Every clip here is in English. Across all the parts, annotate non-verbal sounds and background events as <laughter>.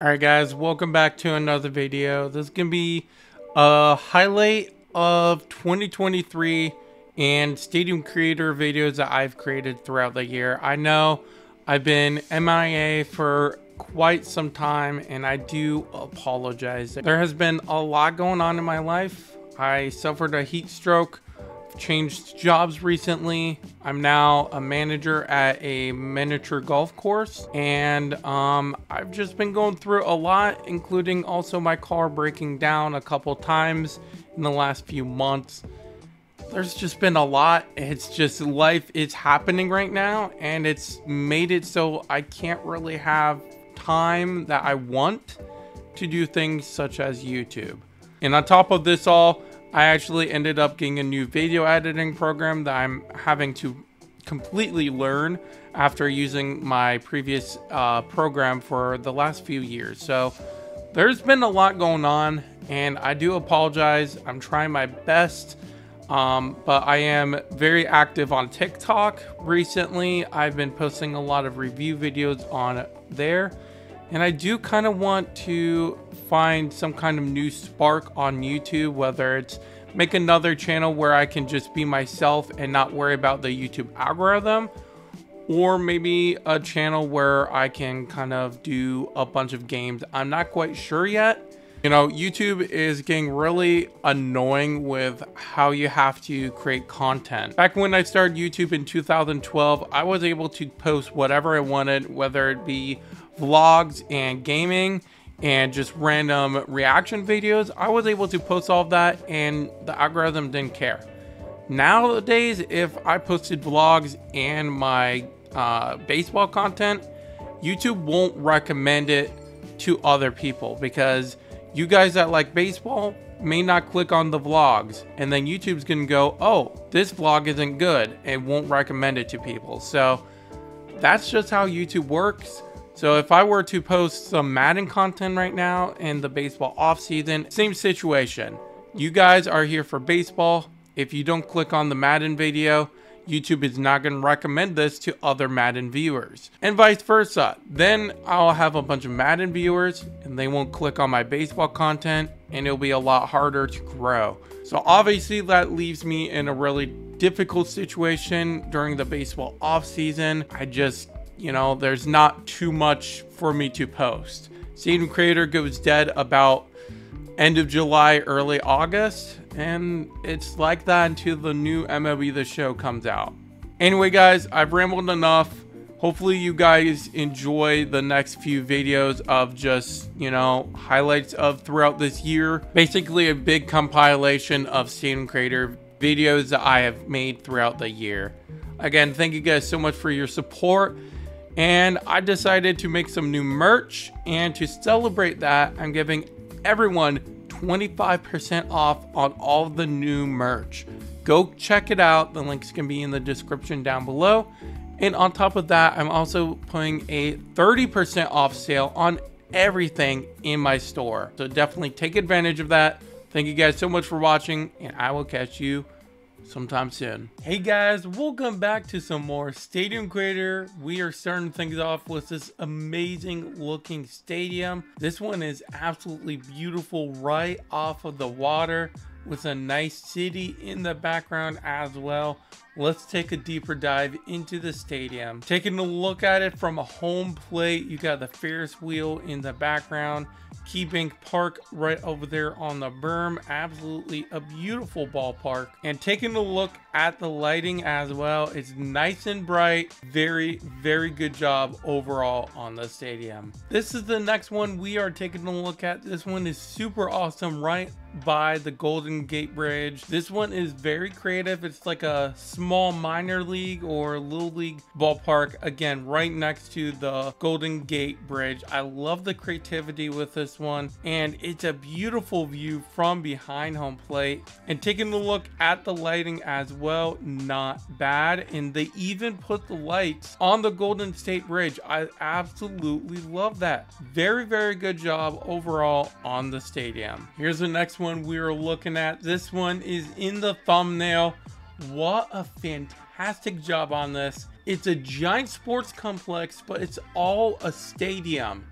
Alright guys, welcome back to another video. This is going to be a highlight of 2023 and Stadium Creator videos that I've created throughout the year. I know I've been MIA for quite some time and I do apologize. There has been a lot going on in my life. I suffered a heat stroke changed jobs recently. I'm now a manager at a miniature golf course and um, I've just been going through a lot, including also my car breaking down a couple times in the last few months. There's just been a lot. It's just life is happening right now and it's made it so I can't really have time that I want to do things such as YouTube. And on top of this all, I actually ended up getting a new video editing program that I'm having to completely learn after using my previous uh, program for the last few years. So there's been a lot going on and I do apologize. I'm trying my best. Um, but I am very active on TikTok recently. I've been posting a lot of review videos on there. And I do kind of want to find some kind of new spark on YouTube, whether it's make another channel where I can just be myself and not worry about the YouTube algorithm, or maybe a channel where I can kind of do a bunch of games. I'm not quite sure yet. You know, YouTube is getting really annoying with how you have to create content. Back when I started YouTube in 2012, I was able to post whatever I wanted, whether it be vlogs and gaming and just random reaction videos, I was able to post all of that and the algorithm didn't care. Nowadays, if I posted vlogs and my uh, baseball content, YouTube won't recommend it to other people because you guys that like baseball may not click on the vlogs and then YouTube's gonna go, oh, this vlog isn't good and won't recommend it to people. So that's just how YouTube works. So if I were to post some Madden content right now in the baseball offseason, same situation. You guys are here for baseball. If you don't click on the Madden video, YouTube is not going to recommend this to other Madden viewers. And vice versa. Then I'll have a bunch of Madden viewers and they won't click on my baseball content and it'll be a lot harder to grow. So obviously that leaves me in a really difficult situation during the baseball offseason. I just you know, there's not too much for me to post. Stadium Creator goes dead about end of July, early August, and it's like that until the new MLB The Show comes out. Anyway, guys, I've rambled enough. Hopefully you guys enjoy the next few videos of just, you know, highlights of throughout this year. Basically a big compilation of Stadium Creator videos that I have made throughout the year. Again, thank you guys so much for your support and I decided to make some new merch and to celebrate that I'm giving everyone 25% off on all the new merch. Go check it out. The links can be in the description down below. And on top of that, I'm also putting a 30% off sale on everything in my store. So definitely take advantage of that. Thank you guys so much for watching and I will catch you sometime soon. Hey guys, welcome back to some more Stadium Creator. We are starting things off with this amazing looking stadium. This one is absolutely beautiful right off of the water with a nice city in the background as well. Let's take a deeper dive into the stadium. Taking a look at it from a home plate, you got the Ferris wheel in the background. KeyBank Park right over there on the berm. Absolutely a beautiful ballpark. And taking a look at the lighting as well, it's nice and bright. Very, very good job overall on the stadium. This is the next one we are taking a look at. This one is super awesome right by the Golden Gate Bridge. This one is very creative. It's like a small minor league or little league ballpark. Again, right next to the Golden Gate Bridge. I love the creativity with this one and it's a beautiful view from behind home plate. And taking a look at the lighting as well, not bad. And they even put the lights on the Golden State Bridge. I absolutely love that. Very, very good job overall on the stadium. Here's the next one we are looking at. This one is in the thumbnail. What a fantastic job on this. It's a giant sports complex, but it's all a stadium.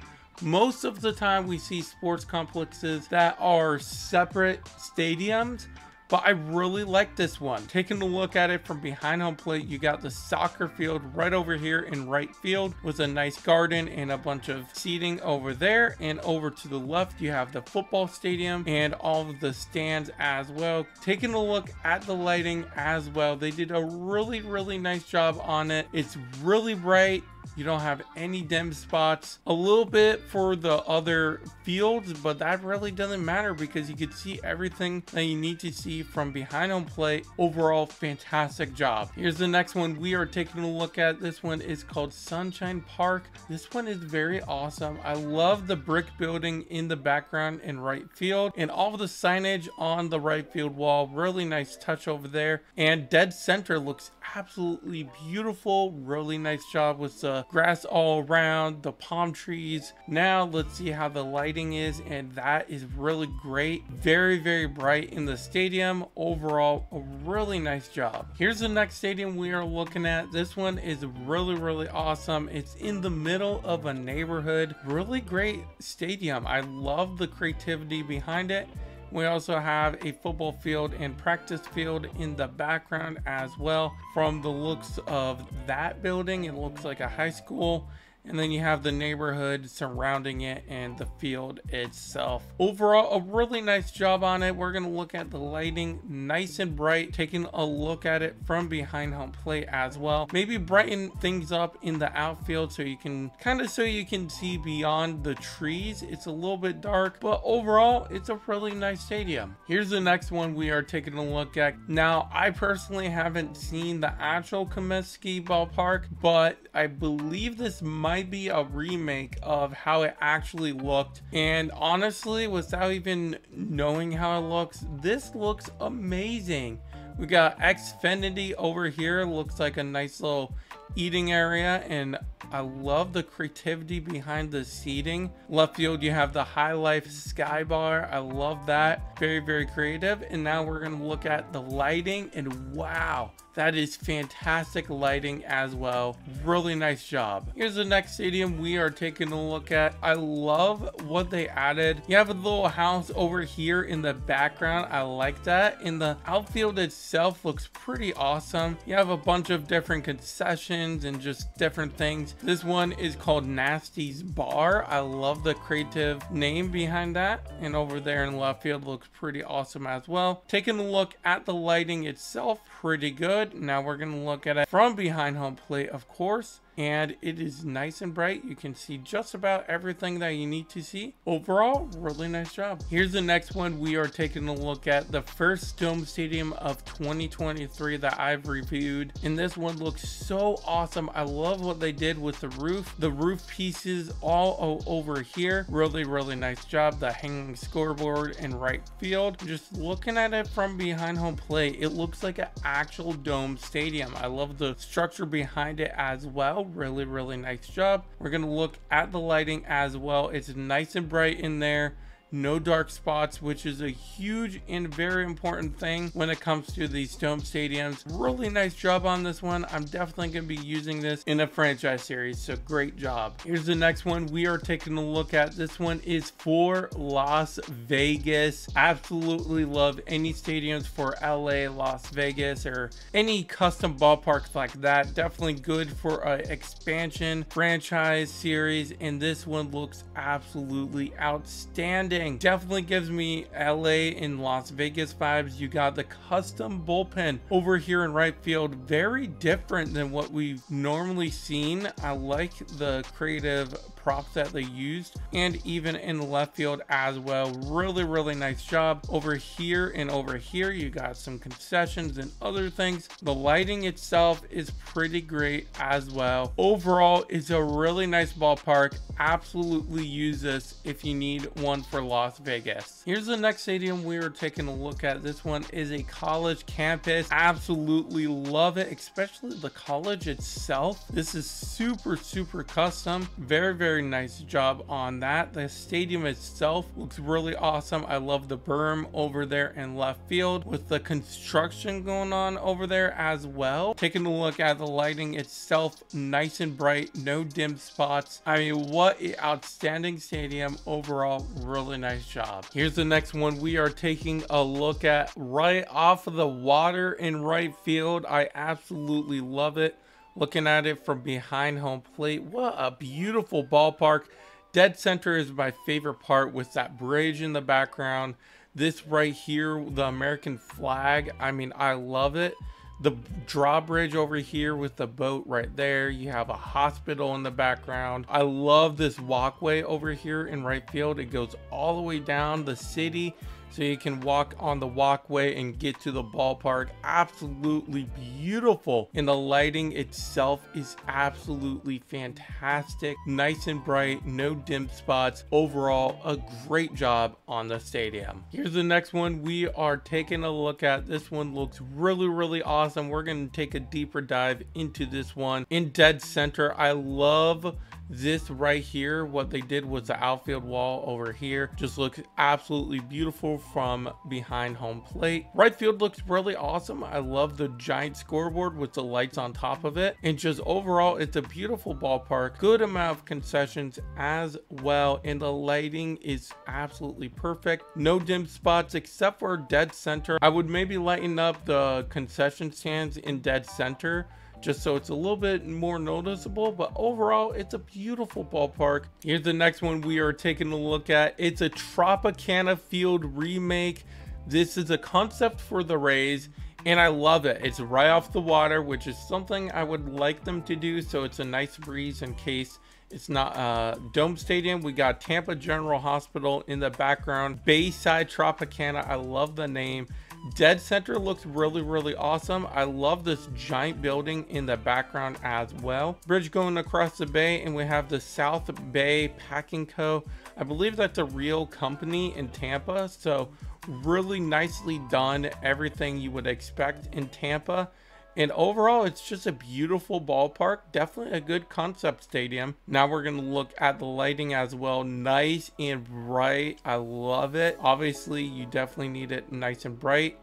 Most of the time we see sports complexes that are separate stadiums but I really like this one. Taking a look at it from behind home plate, you got the soccer field right over here in right field with a nice garden and a bunch of seating over there. And over to the left, you have the football stadium and all of the stands as well. Taking a look at the lighting as well, they did a really, really nice job on it. It's really bright. You don't have any dim spots. A little bit for the other fields, but that really doesn't matter because you can see everything that you need to see from behind home plate. Overall, fantastic job. Here's the next one we are taking a look at. This one is called Sunshine Park. This one is very awesome. I love the brick building in the background in right field and all the signage on the right field wall. Really nice touch over there. And dead center looks absolutely beautiful. Really nice job with the grass all around, the palm trees. Now let's see how the lighting is and that is really great. Very, very bright in the stadium. Overall, a really nice job. Here's the next stadium we are looking at. This one is really, really awesome. It's in the middle of a neighborhood. Really great stadium. I love the creativity behind it. We also have a football field and practice field in the background as well. From the looks of that building, it looks like a high school and then you have the neighborhood surrounding it and the field itself. Overall, a really nice job on it. We're to look at the lighting, nice and bright, taking a look at it from behind home plate as well. Maybe brighten things up in the outfield so you can kind of so you can see beyond the trees. It's a little bit dark, but overall, it's a really nice stadium. Here's the next one we are taking a look at. Now, I personally haven't seen the actual Comiskey ballpark, but I believe this might might be a remake of how it actually looked. And honestly, without even knowing how it looks, this looks amazing. We got Xfinity over here. Looks like a nice little eating area and I love the creativity behind the seating. Left field, you have the High Life Sky Bar. I love that. Very, very creative. And now we're going to look at the lighting and wow, that is fantastic lighting as well. Really nice job. Here's the next stadium we are taking a look at. I love what they added. You have a little house over here in the background. I like that. And the outfield itself looks pretty awesome. You have a bunch of different concessions and just different things. This one is called Nasty's Bar. I love the creative name behind that. And over there in left field looks pretty awesome as well. Taking a look at the lighting itself, pretty good. Now we're going to look at it from behind home plate, of course and it is nice and bright. You can see just about everything that you need to see. Overall, really nice job. Here's the next one. We are taking a look at the first Dome Stadium of 2023 that I've reviewed. And this one looks so awesome. I love what they did with the roof. The roof pieces all over here. Really, really nice job. The hanging scoreboard in right field. Just looking at it from behind home plate, it looks like an actual dome stadium. I love the structure behind it as well really, really nice job. We're going to look at the lighting as well. It's nice and bright in there no dark spots, which is a huge and very important thing when it comes to these dome stadiums. Really nice job on this one. I'm definitely going to be using this in a franchise series, so great job. Here's the next one we are taking a look at. This one is for Las Vegas. Absolutely love any stadiums for LA, Las Vegas, or any custom ballparks like that. Definitely good for an expansion franchise series, and this one looks absolutely outstanding Definitely gives me LA and Las Vegas vibes. You got the custom bullpen over here in right field. Very different than what we've normally seen. I like the creative props that they used and even in left field as well. Really, really nice job. Over here and over here, you got some concessions and other things. The lighting itself is pretty great as well. Overall, it's a really nice ballpark. Absolutely use this if you need one for Las Vegas. Here's the next stadium we are taking a look at. This one is a college campus. Absolutely love it, especially the college itself. This is super, super custom. Very, very very nice job on that. The stadium itself looks really awesome. I love the berm over there in left field with the construction going on over there as well. Taking a look at the lighting itself, nice and bright, no dim spots. I mean, what an outstanding stadium overall. Really nice job. Here's the next one we are taking a look at right off of the water in right field. I absolutely love it looking at it from behind home plate. What a beautiful ballpark. Dead center is my favorite part with that bridge in the background. This right here, the American flag. I mean, I love it. The drawbridge over here with the boat right there. You have a hospital in the background. I love this walkway over here in right field. It goes all the way down the city so you can walk on the walkway and get to the ballpark. Absolutely beautiful. And the lighting itself is absolutely fantastic. Nice and bright, no dim spots. Overall, a great job on the stadium. Here's the next one we are taking a look at. This one looks really, really awesome. We're going to take a deeper dive into this one. In dead center, I love this right here, what they did was the outfield wall over here just looks absolutely beautiful from behind home plate. Right field looks really awesome. I love the giant scoreboard with the lights on top of it. And just overall, it's a beautiful ballpark. Good amount of concessions as well. And the lighting is absolutely perfect. No dim spots except for dead center. I would maybe lighten up the concession stands in dead center just so it's a little bit more noticeable but overall it's a beautiful ballpark here's the next one we are taking a look at it's a tropicana field remake this is a concept for the rays and I love it. It's right off the water, which is something I would like them to do. So it's a nice breeze in case it's not a dome stadium. We got Tampa General Hospital in the background. Bayside Tropicana. I love the name. Dead center looks really, really awesome. I love this giant building in the background as well. Bridge going across the bay and we have the South Bay Packing Co. I believe that's a real company in Tampa. So really nicely done. Everything you would expect in Tampa. And overall, it's just a beautiful ballpark. Definitely a good concept stadium. Now we're going to look at the lighting as well. Nice and bright. I love it. Obviously, you definitely need it nice and bright.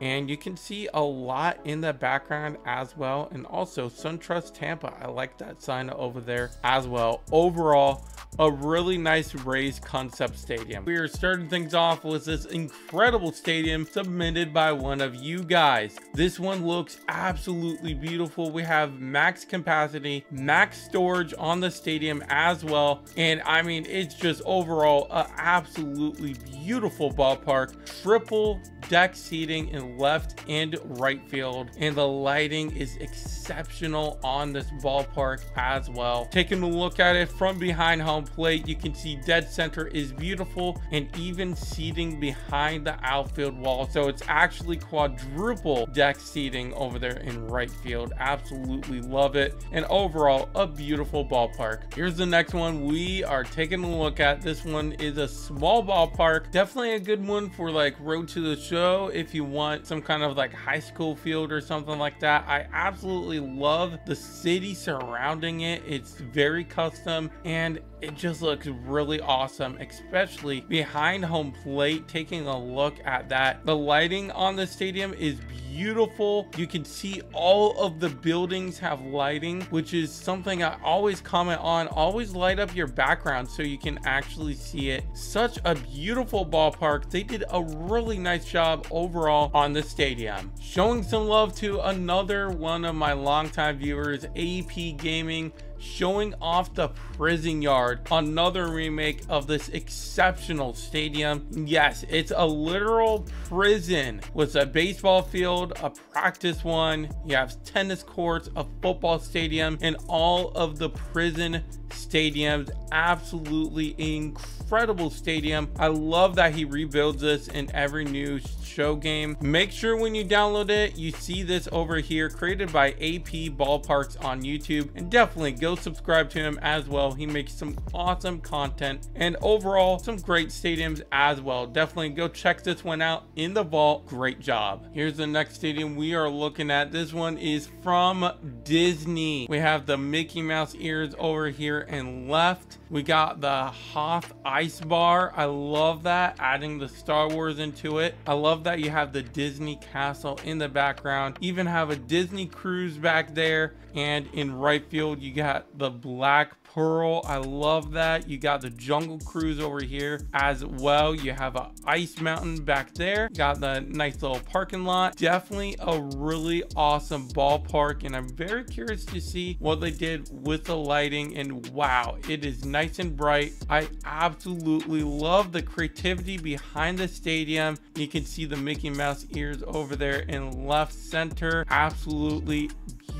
And you can see a lot in the background as well. And also SunTrust Tampa. I like that sign over there as well. Overall, a really nice Rays concept stadium. We are starting things off with this incredible stadium submitted by one of you guys. This one looks absolutely beautiful. We have max capacity, max storage on the stadium as well. And I mean, it's just overall a absolutely beautiful ballpark. Triple deck seating in left and right field. And the lighting is exceptional on this ballpark as well. Taking a look at it from behind home plate, you can see dead center is beautiful and even seating behind the outfield wall. So it's actually quadruple deck seating over there in right field. Absolutely love it. And overall, a beautiful ballpark. Here's the next one we are taking a look at. This one is a small ballpark. Definitely a good one for like road to the show if you want some kind of like high school field or something like that. I absolutely love the city surrounding it. It's very custom and it just looks really awesome, especially behind home plate. Taking a look at that, the lighting on the stadium is beautiful. You can see all of the buildings have lighting, which is something I always comment on. Always light up your background so you can actually see it. Such a beautiful ballpark. They did a really nice job overall on the stadium. Showing some love to another one of my longtime viewers, AP Gaming showing off the prison yard. Another remake of this exceptional stadium. Yes it's a literal prison with a baseball field a practice one. You have tennis courts a football stadium and all of the prison stadiums. Absolutely incredible stadium. I love that he rebuilds this in every new show game. Make sure when you download it you see this over here created by ap ballparks on youtube. And definitely go subscribe to him as well. He makes some awesome content and overall some great stadiums as well. Definitely go check this one out in the vault. Great job. Here's the next stadium we are looking at. This one is from disney. We have the mickey mouse ears over here and left We got the Hoth Ice Bar. I love that, adding the Star Wars into it. I love that you have the Disney Castle in the background. Even have a Disney cruise back there. And in right field, you got the Black Pearl. I love that. You got the Jungle Cruise over here as well. You have a Ice Mountain back there. Got the nice little parking lot. Definitely a really awesome ballpark and I'm very curious to see what they did with the lighting and wow, it is nice and bright. I absolutely love the creativity behind the stadium. You can see the Mickey Mouse ears over there in left center. Absolutely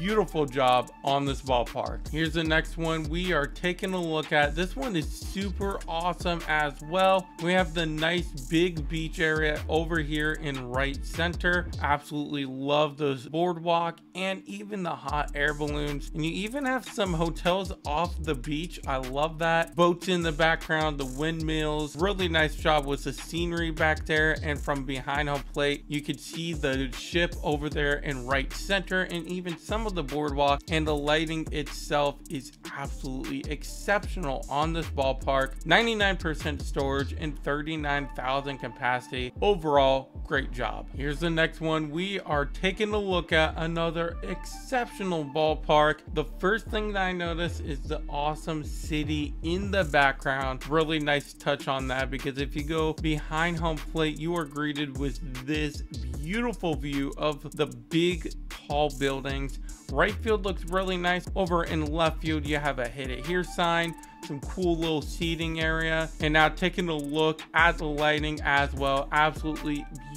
beautiful job on this ballpark. Here's the next one we are taking a look at. This one is super awesome as well. We have the nice big beach area over here in right center. Absolutely love those boardwalk and even the hot air balloons. And you even have some hotels off the beach. I love that. Boats in the background, the windmills. Really nice job with the scenery back there. And from behind home plate, you could see the ship over there in right center and even some of the boardwalk and the lighting itself is absolutely exceptional on this ballpark. 99% storage and 39,000 capacity. Overall great job. Here's the next one. We are taking a look at another exceptional ballpark. The first thing that I notice is the awesome city in the background. Really nice touch on that because if you go behind home plate you are greeted with this beautiful view of the big tall buildings Right field looks really nice. Over in left field, you have a hit it here sign, some cool little seating area. And now taking a look at the lighting as well. Absolutely beautiful.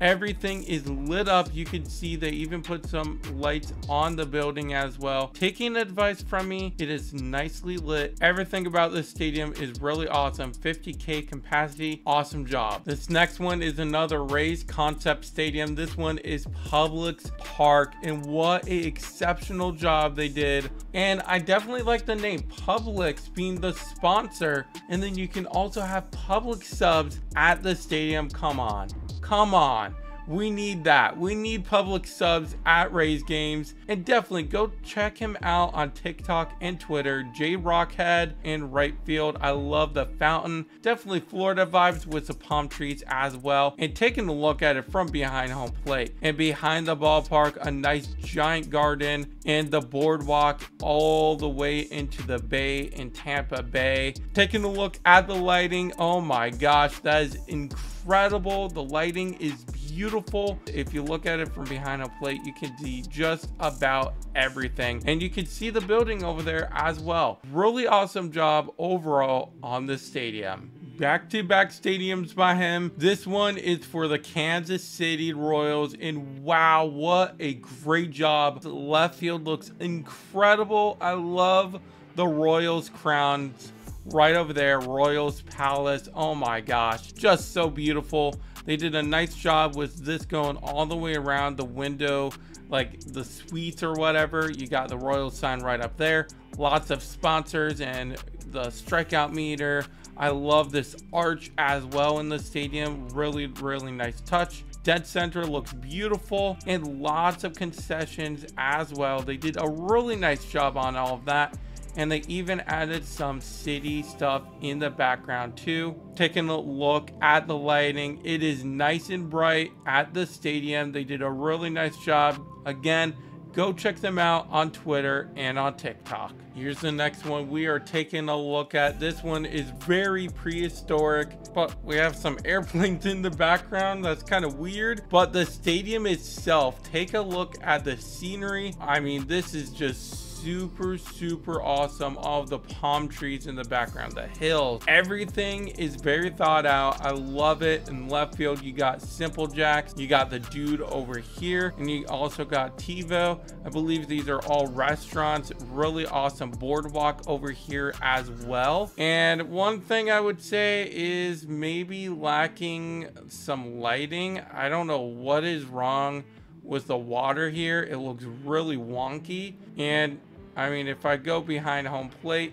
Everything is lit up. You can see they even put some lights on the building as well. Taking advice from me, it is nicely lit. Everything about this stadium is really awesome. 50K capacity, awesome job. This next one is another Rays concept stadium. This one is Publix Park and what a exceptional job they did. And I definitely like the name Publix being the sponsor. And then you can also have Publix subs at the stadium. Come on. Come on. We need that. We need Publix subs at Rays games. And definitely go check him out on TikTok and Twitter. J Rockhead in right field. I love the fountain. Definitely Florida vibes with the palm trees as well. And taking a look at it from behind home plate. And behind the ballpark, a nice giant garden and the boardwalk all the way into the bay in Tampa Bay. Taking a look at the lighting. Oh my gosh, that is incredible. The lighting is beautiful beautiful. If you look at it from behind a plate, you can see just about everything. And you can see the building over there as well. Really awesome job overall on this stadium back-to-back stadiums by him. This one is for the Kansas City Royals, and wow, what a great job. The left field looks incredible. I love the Royals crowns right over there, Royals Palace. Oh my gosh, just so beautiful. They did a nice job with this going all the way around the window, like the suites or whatever. You got the Royal sign right up there. Lots of sponsors and the strikeout meter. I love this arch as well in the stadium. Really, really nice touch. Dead center looks beautiful and lots of concessions as well. They did a really nice job on all of that and they even added some city stuff in the background too. Taking a look at the lighting, it is nice and bright at the stadium. They did a really nice job. Again, go check them out on Twitter and on TikTok. Here's the next one we are taking a look at. This one is very prehistoric, but we have some <laughs> airplanes in the background. That's kind of weird, but the stadium itself, take a look at the scenery. I mean, this is just super, super awesome. All the palm trees in the background, the hills, everything is very thought out. I love it. In left field, you got Simple Jacks, you got the dude over here, and you also got TiVo. I believe these are all restaurants. Really awesome boardwalk over here as well. And one thing I would say is maybe lacking some lighting. I don't know what is wrong with the water here. It looks really wonky. And I mean, if I go behind home plate,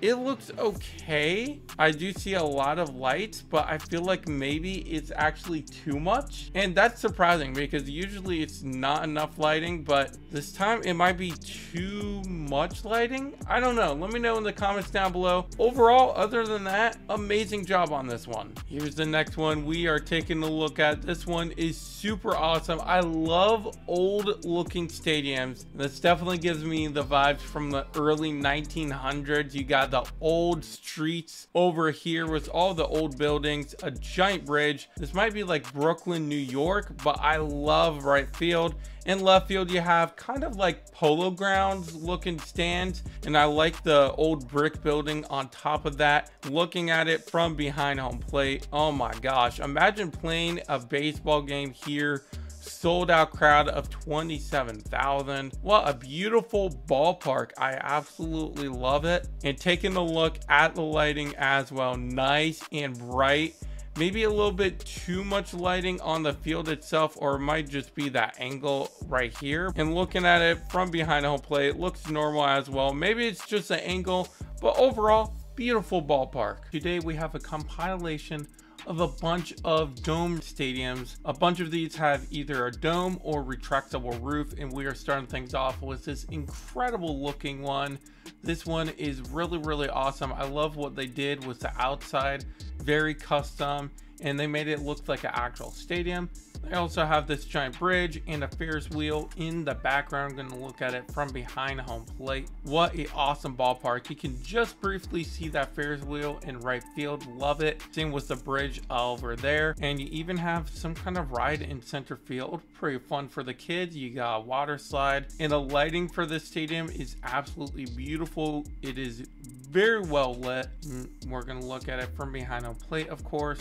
it looks okay. I do see a lot of lights, but I feel like maybe it's actually too much. And that's surprising because usually it's not enough lighting, but this time it might be too much lighting. I don't know. Let me know in the comments down below. Overall, other than that, amazing job on this one. Here's the next one we are taking a look at. This one is super awesome. I love old looking stadiums. This definitely gives me the vibes from the early 1900s. You got the old streets over here with all the old buildings, a giant bridge. This might be like Brooklyn, New York, but I love right field. In left field, you have kind of like polo grounds looking stands. And I like the old brick building on top of that. Looking at it from behind home plate. Oh my gosh. Imagine playing a baseball game here sold out crowd of 27,000. What a beautiful ballpark. I absolutely love it. And taking a look at the lighting as well, nice and bright maybe a little bit too much lighting on the field itself or it might just be that angle right here and looking at it from behind home plate it looks normal as well maybe it's just an angle but overall beautiful ballpark today we have a compilation of a bunch of dome stadiums. A bunch of these have either a dome or retractable roof and we are starting things off with this incredible looking one. This one is really, really awesome. I love what they did with the outside, very custom and they made it look like an actual stadium. They also have this giant bridge and a Ferris wheel in the background. I'm going to look at it from behind home plate. What a awesome ballpark. You can just briefly see that Ferris wheel in right field. Love it. Same with the bridge over there. And you even have some kind of ride in center field. Pretty fun for the kids. You got a water slide. And the lighting for this stadium is absolutely beautiful. It is very well lit. Mm, we're going to look at it from behind home plate, of course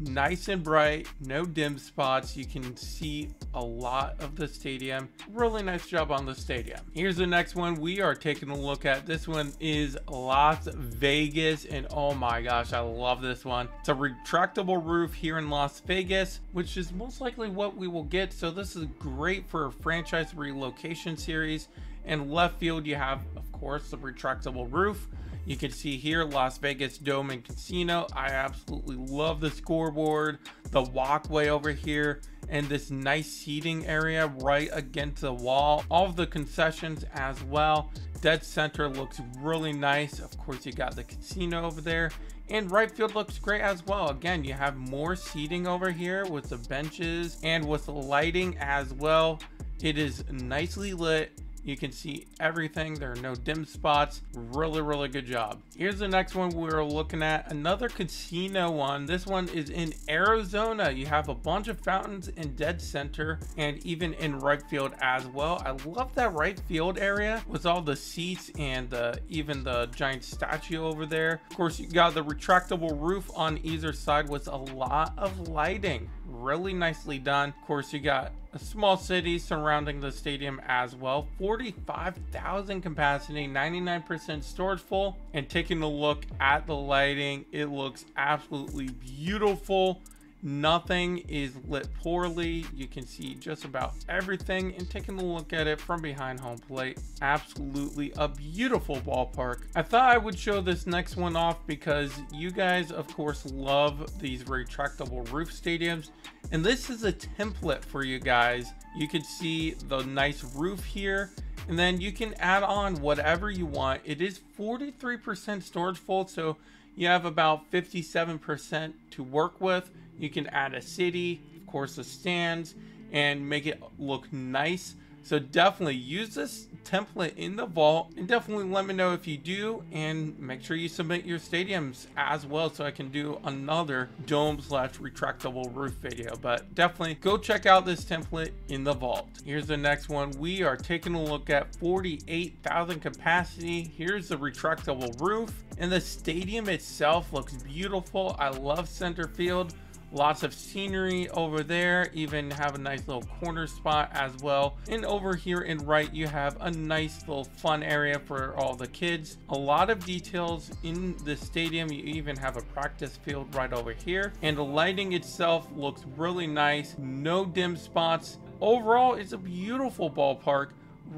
nice and bright, no dim spots. You can see a lot of the stadium. Really nice job on the stadium. Here's the next one we are taking a look at. This one is Las Vegas and oh my gosh, I love this one. It's a retractable roof here in Las Vegas, which is most likely what we will get. So this is great for a franchise relocation series. And left field, you have, of course, the retractable roof. You can see here Las Vegas Dome and Casino. I absolutely love the scoreboard, the walkway over here, and this nice seating area right against the wall. All of the concessions as well. Dead center looks really nice. Of course, you got the casino over there. And right field looks great as well. Again, you have more seating over here with the benches and with the lighting as well. It is nicely lit you can see everything. There are no dim spots. Really, really good job. Here's the next one we're looking at. Another casino one. This one is in Arizona. You have a bunch of fountains in dead center and even in right field as well. I love that right field area with all the seats and uh, even the giant statue over there. Of course, you got the retractable roof on either side with a lot of lighting. Really nicely done. Of course, you got a small city surrounding the stadium as well. 45,000 capacity, 99% storage full. And taking a look at the lighting, it looks absolutely beautiful. Nothing is lit poorly. You can see just about everything and taking a look at it from behind home plate. Absolutely a beautiful ballpark. I thought I would show this next one off because you guys of course love these retractable roof stadiums. And this is a template for you guys. You can see the nice roof here and then you can add on whatever you want. It is 43% storage full, so you have about 57% to work with. You can add a city, of course, the stands, and make it look nice. So definitely use this template in the vault and definitely let me know if you do and make sure you submit your stadiums as well so I can do another dome slash retractable roof video. But definitely go check out this template in the vault. Here's the next one. We are taking a look at 48,000 capacity. Here's the retractable roof and the stadium itself looks beautiful. I love center field. Lots of scenery over there, even have a nice little corner spot as well. And over here in right, you have a nice little fun area for all the kids. A lot of details in the stadium. You even have a practice field right over here. And the lighting itself looks really nice. No dim spots. Overall, it's a beautiful ballpark.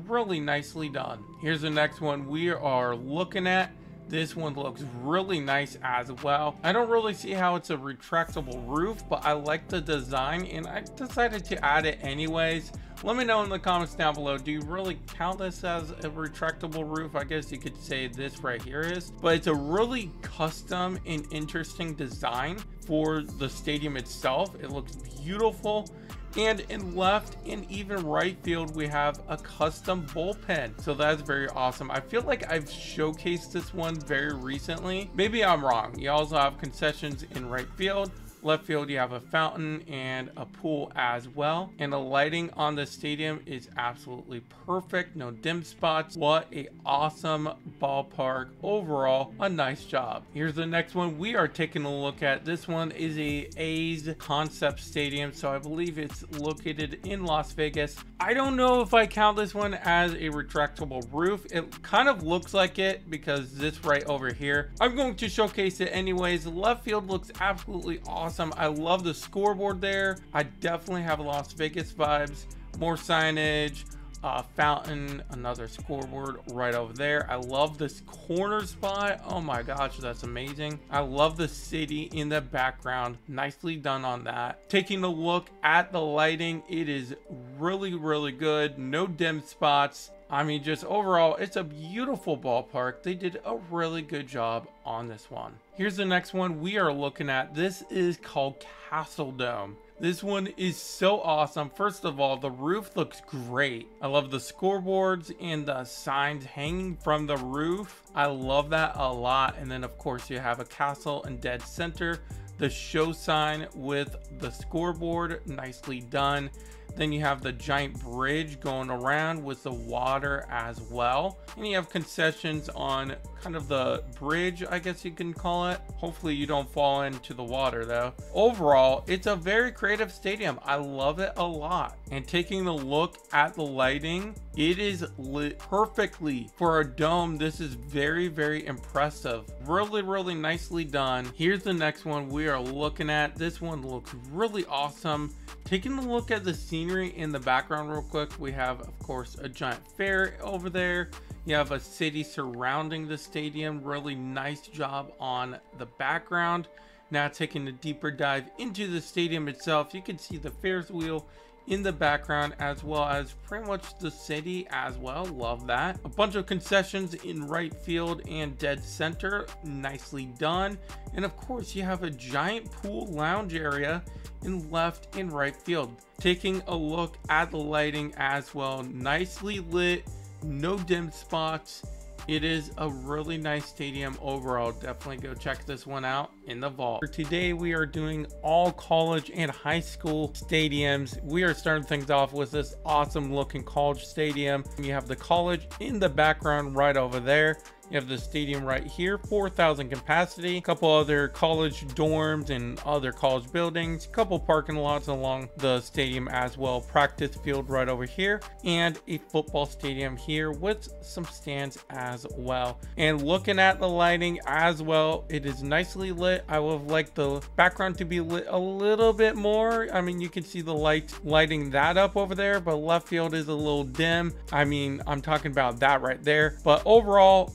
Really nicely done. Here's the next one we are looking at. This one looks really nice as well. I don't really see how it's a retractable roof, but I like the design and I decided to add it anyways. Let me know in the comments down below, do you really count this as a retractable roof? I guess you could say this right here is, but it's a really custom and interesting design for the stadium itself. It looks beautiful. And in left and even right field, we have a custom bullpen. So that's very awesome. I feel like I've showcased this one very recently. Maybe I'm wrong. You also have concessions in right field Left field, you have a fountain and a pool as well. And the lighting on the stadium is absolutely perfect. No dim spots. What a awesome ballpark. Overall, a nice job. Here's the next one we are taking a look at. This one is a A's concept stadium. So I believe it's located in Las Vegas. I don't know if I count this one as a retractable roof. It kind of looks like it because this right over here. I'm going to showcase it anyways. Left field looks absolutely awesome awesome. I love the scoreboard there. I definitely have Las Vegas vibes. More signage, uh, fountain, another scoreboard right over there. I love this corner spot. Oh my gosh, that's amazing. I love the city in the background. Nicely done on that. Taking a look at the lighting, it is really, really good. No dim spots. I mean, just overall, it's a beautiful ballpark. They did a really good job on this one. Here's the next one we are looking at. This is called Castle Dome. This one is so awesome. First of all, the roof looks great. I love the scoreboards and the signs hanging from the roof. I love that a lot. And then of course you have a castle in dead center. The show sign with the scoreboard, nicely done. Then you have the giant bridge going around with the water as well. And you have concessions on kind of the bridge, I guess you can call it. Hopefully you don't fall into the water though. Overall, it's a very creative stadium. I love it a lot. And taking a look at the lighting, it is lit perfectly for a dome. This is very, very impressive. Really, really nicely done. Here's the next one we are looking at. This one looks really awesome. Taking a look at the scenery in the background real quick, we have, of course, a giant fair over there. You have a city surrounding the stadium. Really nice job on the background. Now taking a deeper dive into the stadium itself, you can see the Ferris wheel in the background as well as pretty much the city as well love that a bunch of concessions in right field and dead center nicely done and of course you have a giant pool lounge area in left and right field. Taking a look at the lighting as well, nicely lit, no dim spots. It is a really nice stadium overall. Definitely go check this one out in the vault. For today, we are doing all college and high school stadiums. We are starting things off with this awesome looking college stadium. You have the college in the background right over there. You have the stadium right here, 4,000 capacity, a couple other college dorms and other college buildings, a couple parking lots along the stadium as well, practice field right over here, and a football stadium here with some stands as well. And looking at the lighting as well, it is nicely lit. I would like the background to be lit a little bit more. I mean, you can see the light lighting that up over there, but left field is a little dim. I mean, I'm talking about that right there. But overall,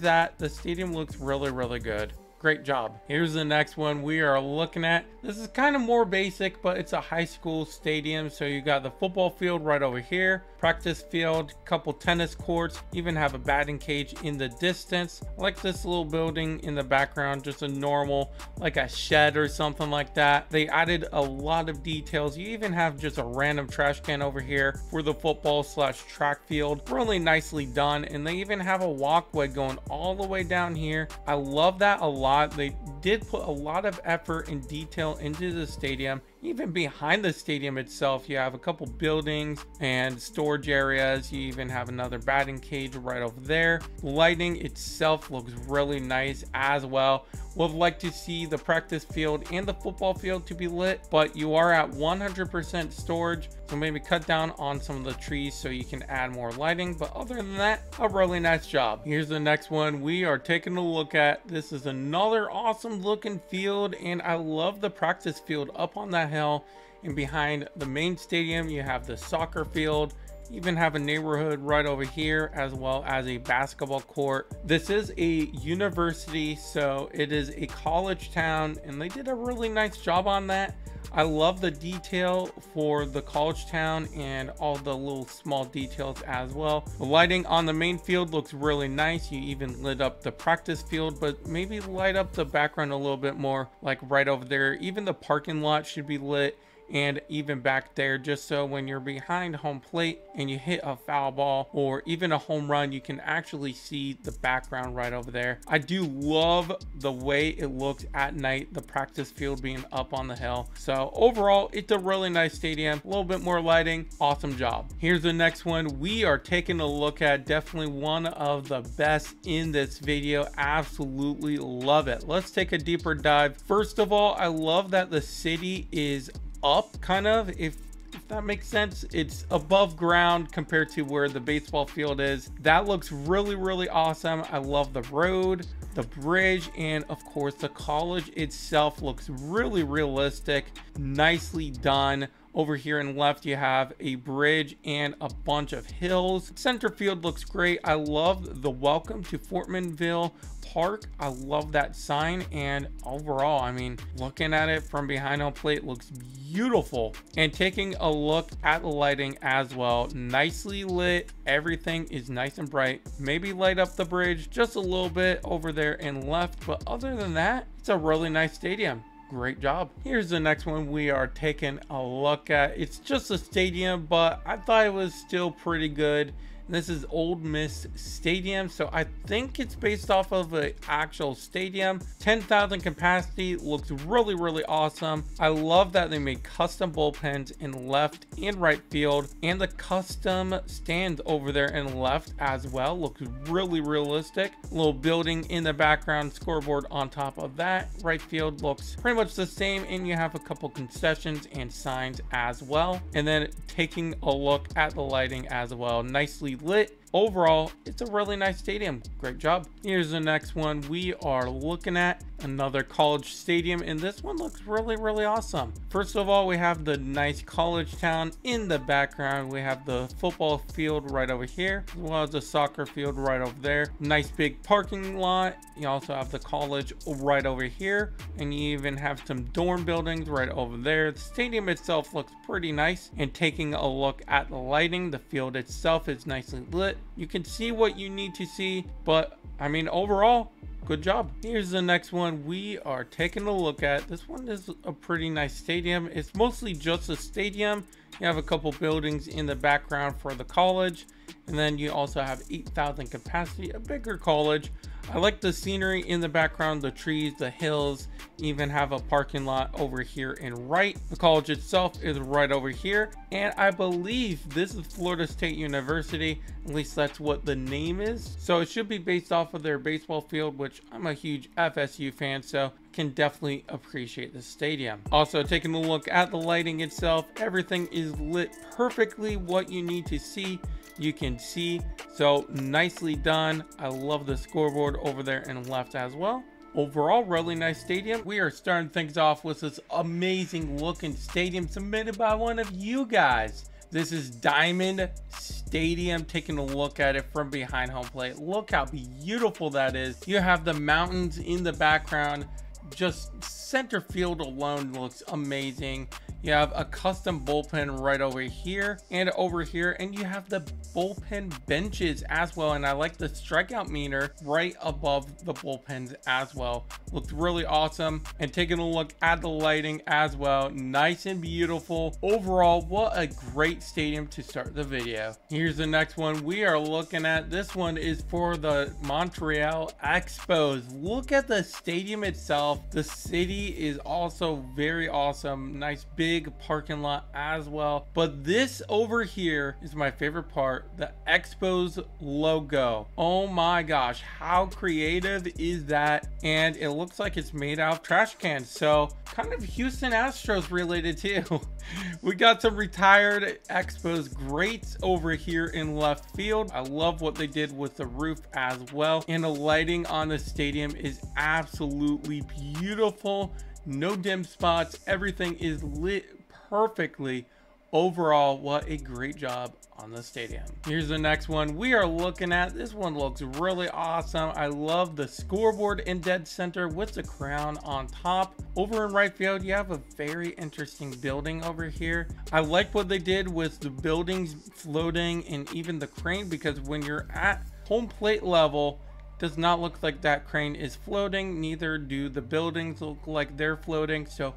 that, the stadium looks really, really good. Great job. Here's the next one we are looking at. This is kind of more basic, but it's a high school stadium. So you got the football field right over here, practice field, couple tennis courts, even have a batting cage in the distance. I like this little building in the background, just a normal, like a shed or something like that. They added a lot of details. You even have just a random trash can over here for the football slash track field. Really nicely done. And they even have a walkway going all the way down here. I love that a lot lot. They did put a lot of effort and detail into the stadium. Even behind the stadium itself, you have a couple buildings and storage areas. You even have another batting cage right over there. Lighting itself looks really nice as well. Would like to see the practice field and the football field to be lit, but you are at 100% storage. So maybe cut down on some of the trees so you can add more lighting. But other than that, a really nice job. Here's the next one we are taking a look at. This is another awesome looking field and I love the practice field up on that hill and behind the main stadium you have the soccer field even have a neighborhood right over here as well as a basketball court. This is a university, so it is a college town and they did a really nice job on that. I love the detail for the college town and all the little small details as well. The lighting on the main field looks really nice. You even lit up the practice field, but maybe light up the background a little bit more, like right over there. Even the parking lot should be lit and even back there just so when you're behind home plate and you hit a foul ball or even a home run you can actually see the background right over there. I do love the way it looks at night the practice field being up on the hill. So overall it's a really nice stadium a little bit more lighting awesome job. Here's the next one. We are taking a look at definitely one of the best in this video. Absolutely love it. Let's take a deeper dive. First of all i love that the city is up kind of if if that makes sense. It's above ground compared to where the baseball field is. That looks really really awesome. I love the road the bridge and of course the college itself looks really realistic. Nicely done. Over here and left, you have a bridge and a bunch of hills. Center field looks great. I love the welcome to Fortmanville Park. I love that sign. And overall, I mean, looking at it from behind home plate looks beautiful. And taking a look at the lighting as well, nicely lit. Everything is nice and bright. Maybe light up the bridge just a little bit over there and left. But other than that, it's a really nice stadium great job. Here's the next one we are taking a look at. It's just a stadium, but I thought it was still pretty good. This is Ole Miss Stadium, so I think it's based off of an actual stadium. 10,000 capacity, looks really, really awesome. I love that they made custom bullpens in left and right field, and the custom stands over there in left as well. Looks really realistic. Little building in the background, scoreboard on top of that. Right field looks pretty much the same, and you have a couple concessions and signs as well. And then taking a look at the lighting as well. Nicely lit. Overall, it's a really nice stadium. Great job. Here's the next one. We are looking at another college stadium and this one looks really really awesome. First of all we have the nice college town. In the background we have the football field right over here as well as the soccer field right over there. Nice big parking lot. You also have the college right over here and you even have some dorm buildings right over there. The stadium itself looks pretty nice. And taking a look at the lighting the field itself is nicely lit you can see what you need to see but i mean overall good job. Here's the next one we are taking a look at. This one is a pretty nice stadium. It's mostly just a stadium. You have a couple buildings in the background for the college. And then you also have 8,000 capacity, a bigger college. I like the scenery in the background, the trees, the hills, even have a parking lot over here and right. The college itself is right over here. And I believe this is Florida State University. At least that's what the name is. So it should be based off of their baseball field, which I'm a huge FSU fan. So can definitely appreciate the stadium. Also taking a look at the lighting itself, everything is lit perfectly what you need to see you can see. So nicely done. I love the scoreboard over there and left as well. Overall, really nice stadium. We are starting things off with this amazing looking stadium submitted by one of you guys. This is Diamond Stadium. Taking a look at it from behind home plate. Look how beautiful that is. You have the mountains in the background. Just center field alone looks amazing. You have a custom bullpen right over here and over here, and you have the bullpen benches as well. And I like the strikeout meter right above the bullpens as well. Looked really awesome. And taking a look at the lighting as well, nice and beautiful. Overall, what a great stadium to start the video. Here's the next one we are looking at. This one is for the Montreal Expos. Look at the stadium itself. The city is also very awesome. Nice big big parking lot as well. But this over here is my favorite part, the Expos logo. Oh my gosh, how creative is that? And it looks like it's made out of trash cans. So kind of Houston Astros related too. <laughs> we got some retired Expos greats over here in left field. I love what they did with the roof as well. And the lighting on the stadium is absolutely beautiful no dim spots everything is lit perfectly overall, what a great job on the stadium. Here's the next one we are looking at. This one looks really awesome. I love the scoreboard in dead center with the crown on top. Over in right field, you have a very interesting building over here. I like what they did with the buildings floating and even the crane because when you're at home plate level, does not look like that crane is floating. Neither do the buildings look like they're floating. So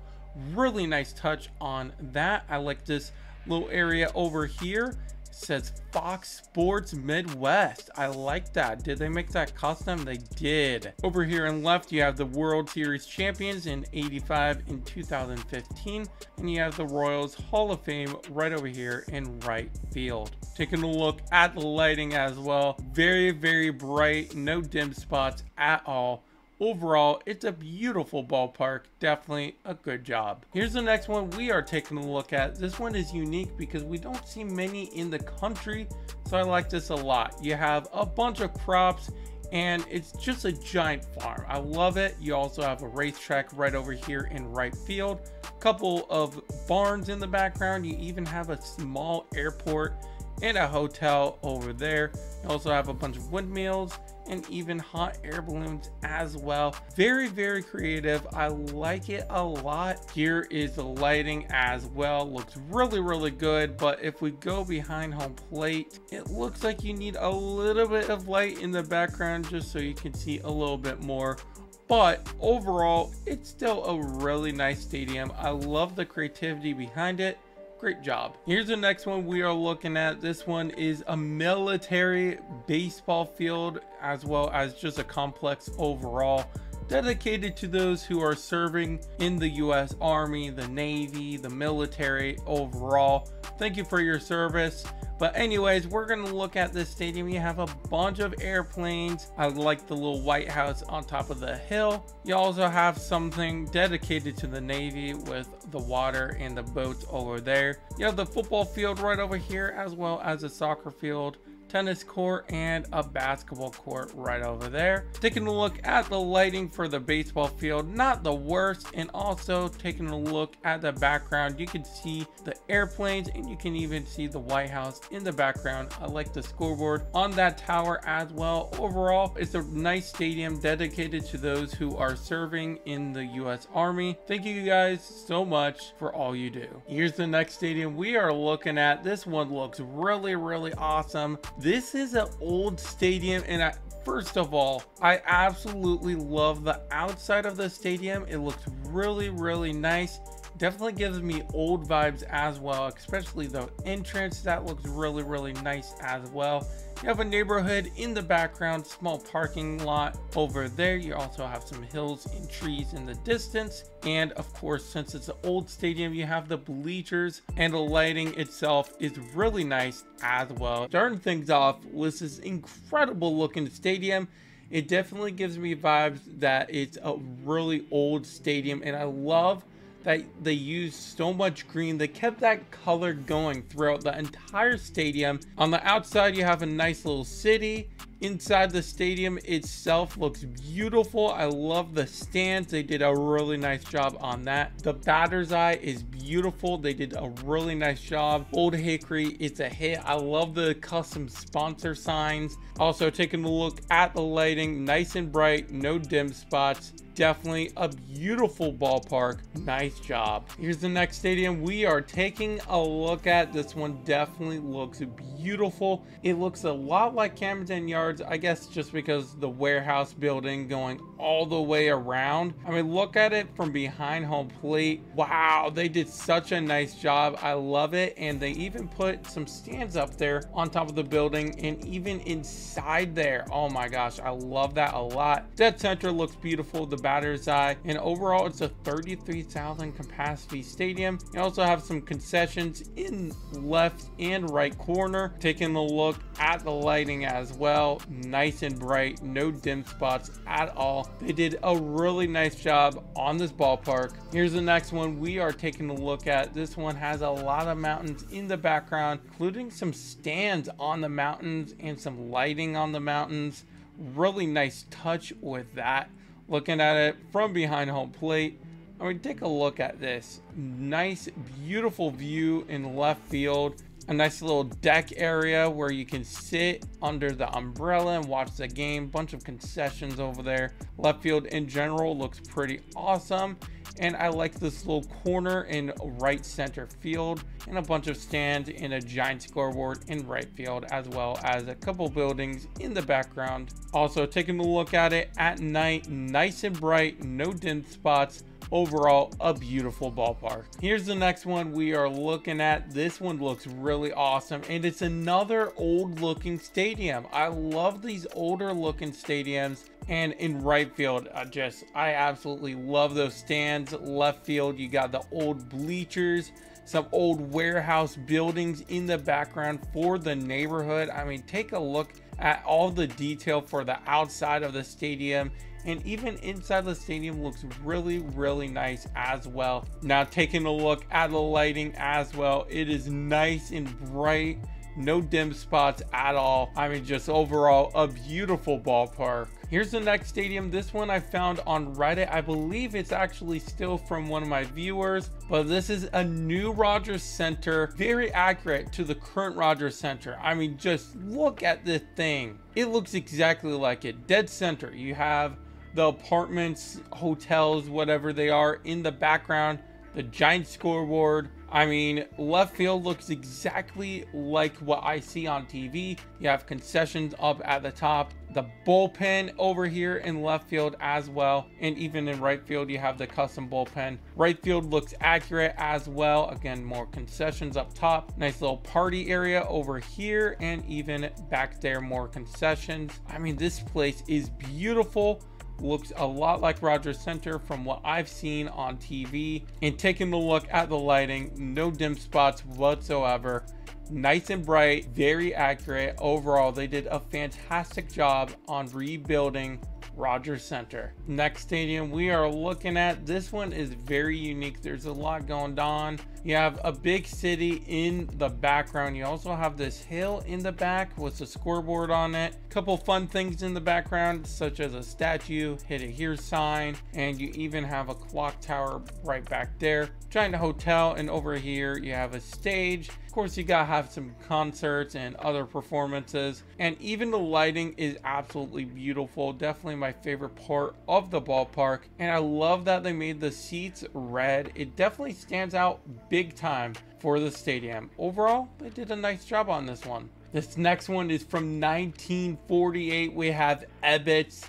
really nice touch on that. I like this little area over here says Fox Sports Midwest. I like that. Did they make that custom? They did. Over here in left, you have the World Series champions in 85 and 2015. And you have the Royals Hall of Fame right over here in right field. Taking a look at the lighting as well. Very, very bright. No dim spots at all. Overall, it's a beautiful ballpark. Definitely a good job. Here's the next one we are taking a look at. This one is unique because we don't see many in the country. So I like this a lot. You have a bunch of crops and it's just a giant farm. I love it. You also have a racetrack right over here in right field. A couple of barns in the background. You even have a small airport and a hotel over there. Also have a bunch of windmills and even hot air balloons as well. Very, very creative. I like it a lot. Here is the lighting as well. Looks really, really good. But if we go behind home plate, it looks like you need a little bit of light in the background just so you can see a little bit more but overall it's still a really nice stadium i love the creativity behind it Great job. Here's the next one we are looking at. This one is a military baseball field as well as just a complex overall dedicated to those who are serving in the U.S. Army, the Navy, the military overall. Thank you for your service. But anyways, we're going to look at this stadium. You have a bunch of airplanes. I like the little White House on top of the hill. You also have something dedicated to the Navy with the water and the boats over there. You have the football field right over here as well as a soccer field tennis court, and a basketball court right over there. Taking a look at the lighting for the baseball field, not the worst, and also taking a look at the background, you can see the airplanes and you can even see the White House in the background. I like the scoreboard on that tower as well. Overall, it's a nice stadium dedicated to those who are serving in the U.S. Army. Thank you guys so much for all you do. Here's the next stadium we are looking at. This one looks really, really awesome. This is an old stadium and I, first of all, I absolutely love the outside of the stadium. It looks really, really nice. Definitely gives me old vibes as well, especially the entrance. That looks really, really nice as well. You have a neighborhood in the background, small parking lot over there. You also have some hills and trees in the distance. And of course, since it's an old stadium, you have the bleachers and the lighting itself is really nice as well. Starting things off with this incredible looking stadium. It definitely gives me vibes that it's a really old stadium and I love that they used so much green. They kept that color going throughout the entire stadium. On the outside, you have a nice little city. Inside the stadium itself looks beautiful. I love the stands. They did a really nice job on that. The batter's eye is beautiful. They did a really nice job. Old Hickory, it's a hit. I love the custom sponsor signs. Also taking a look at the lighting, nice and bright, no dim spots definitely a beautiful ballpark. Nice job. Here's the next stadium we are taking a look at. This one definitely looks beautiful. It looks a lot like Camden Yards, I guess just because the warehouse building going all the way around. I mean, look at it from behind home plate. Wow, they did such a nice job. I love it. And they even put some stands up there on top of the building and even inside there. Oh my gosh, I love that a lot. Dead center looks beautiful. The batter's eye. And overall, it's a 33,000 capacity stadium. You also have some concessions in left and right corner. Taking a look at the lighting as well. Nice and bright, no dim spots at all. They did a really nice job on this ballpark. Here's the next one we are taking a look at. This one has a lot of mountains in the background, including some stands on the mountains and some lighting on the mountains. Really nice touch with that looking at it from behind home plate. I mean, take a look at this. Nice, beautiful view in left field. A nice little deck area where you can sit under the umbrella and watch the game. Bunch of concessions over there. Left field in general looks pretty awesome and I like this little corner in right center field and a bunch of stands and a giant scoreboard in right field as well as a couple buildings in the background. Also taking a look at it at night, nice and bright, no dim spots, overall a beautiful ballpark. Here's the next one we are looking at. This one looks really awesome and it's another old looking stadium. I love these older looking stadiums and in right field I just I absolutely love those stands. Left field you got the old bleachers some old warehouse buildings in the background for the neighborhood. I mean take a look at all the detail for the outside of the stadium and even inside the stadium looks really really nice as well now taking a look at the lighting as well it is nice and bright no dim spots at all. I mean, just overall a beautiful ballpark. Here's the next stadium. This one I found on Reddit. I believe it's actually still from one of my viewers, but this is a new Rogers Center. Very accurate to the current Rogers Center. I mean, just look at this thing. It looks exactly like it. Dead center. You have the apartments, hotels, whatever they are in the background. The giant scoreboard, I mean, left field looks exactly like what I see on TV. You have concessions up at the top, the bullpen over here in left field as well. And even in right field, you have the custom bullpen. Right field looks accurate as well. Again, more concessions up top. Nice little party area over here. And even back there, more concessions. I mean, this place is beautiful looks a lot like Rogers Center from what I've seen on TV. And taking a look at the lighting, no dim spots whatsoever. Nice and bright, very accurate. Overall, they did a fantastic job on rebuilding Rogers Center. Next stadium we are looking at, this one is very unique. There's a lot going on. You have a big city in the background. You also have this hill in the back with the scoreboard on it. A couple fun things in the background, such as a statue, hit a here sign, and you even have a clock tower right back there. Giant hotel, and over here you have a stage Of course, you gotta have some concerts and other performances. And even the lighting is absolutely beautiful. Definitely my favorite part of the ballpark. And I love that they made the seats red. It definitely stands out big time for the stadium. Overall, they did a nice job on this one. This next one is from 1948. We have Ebbets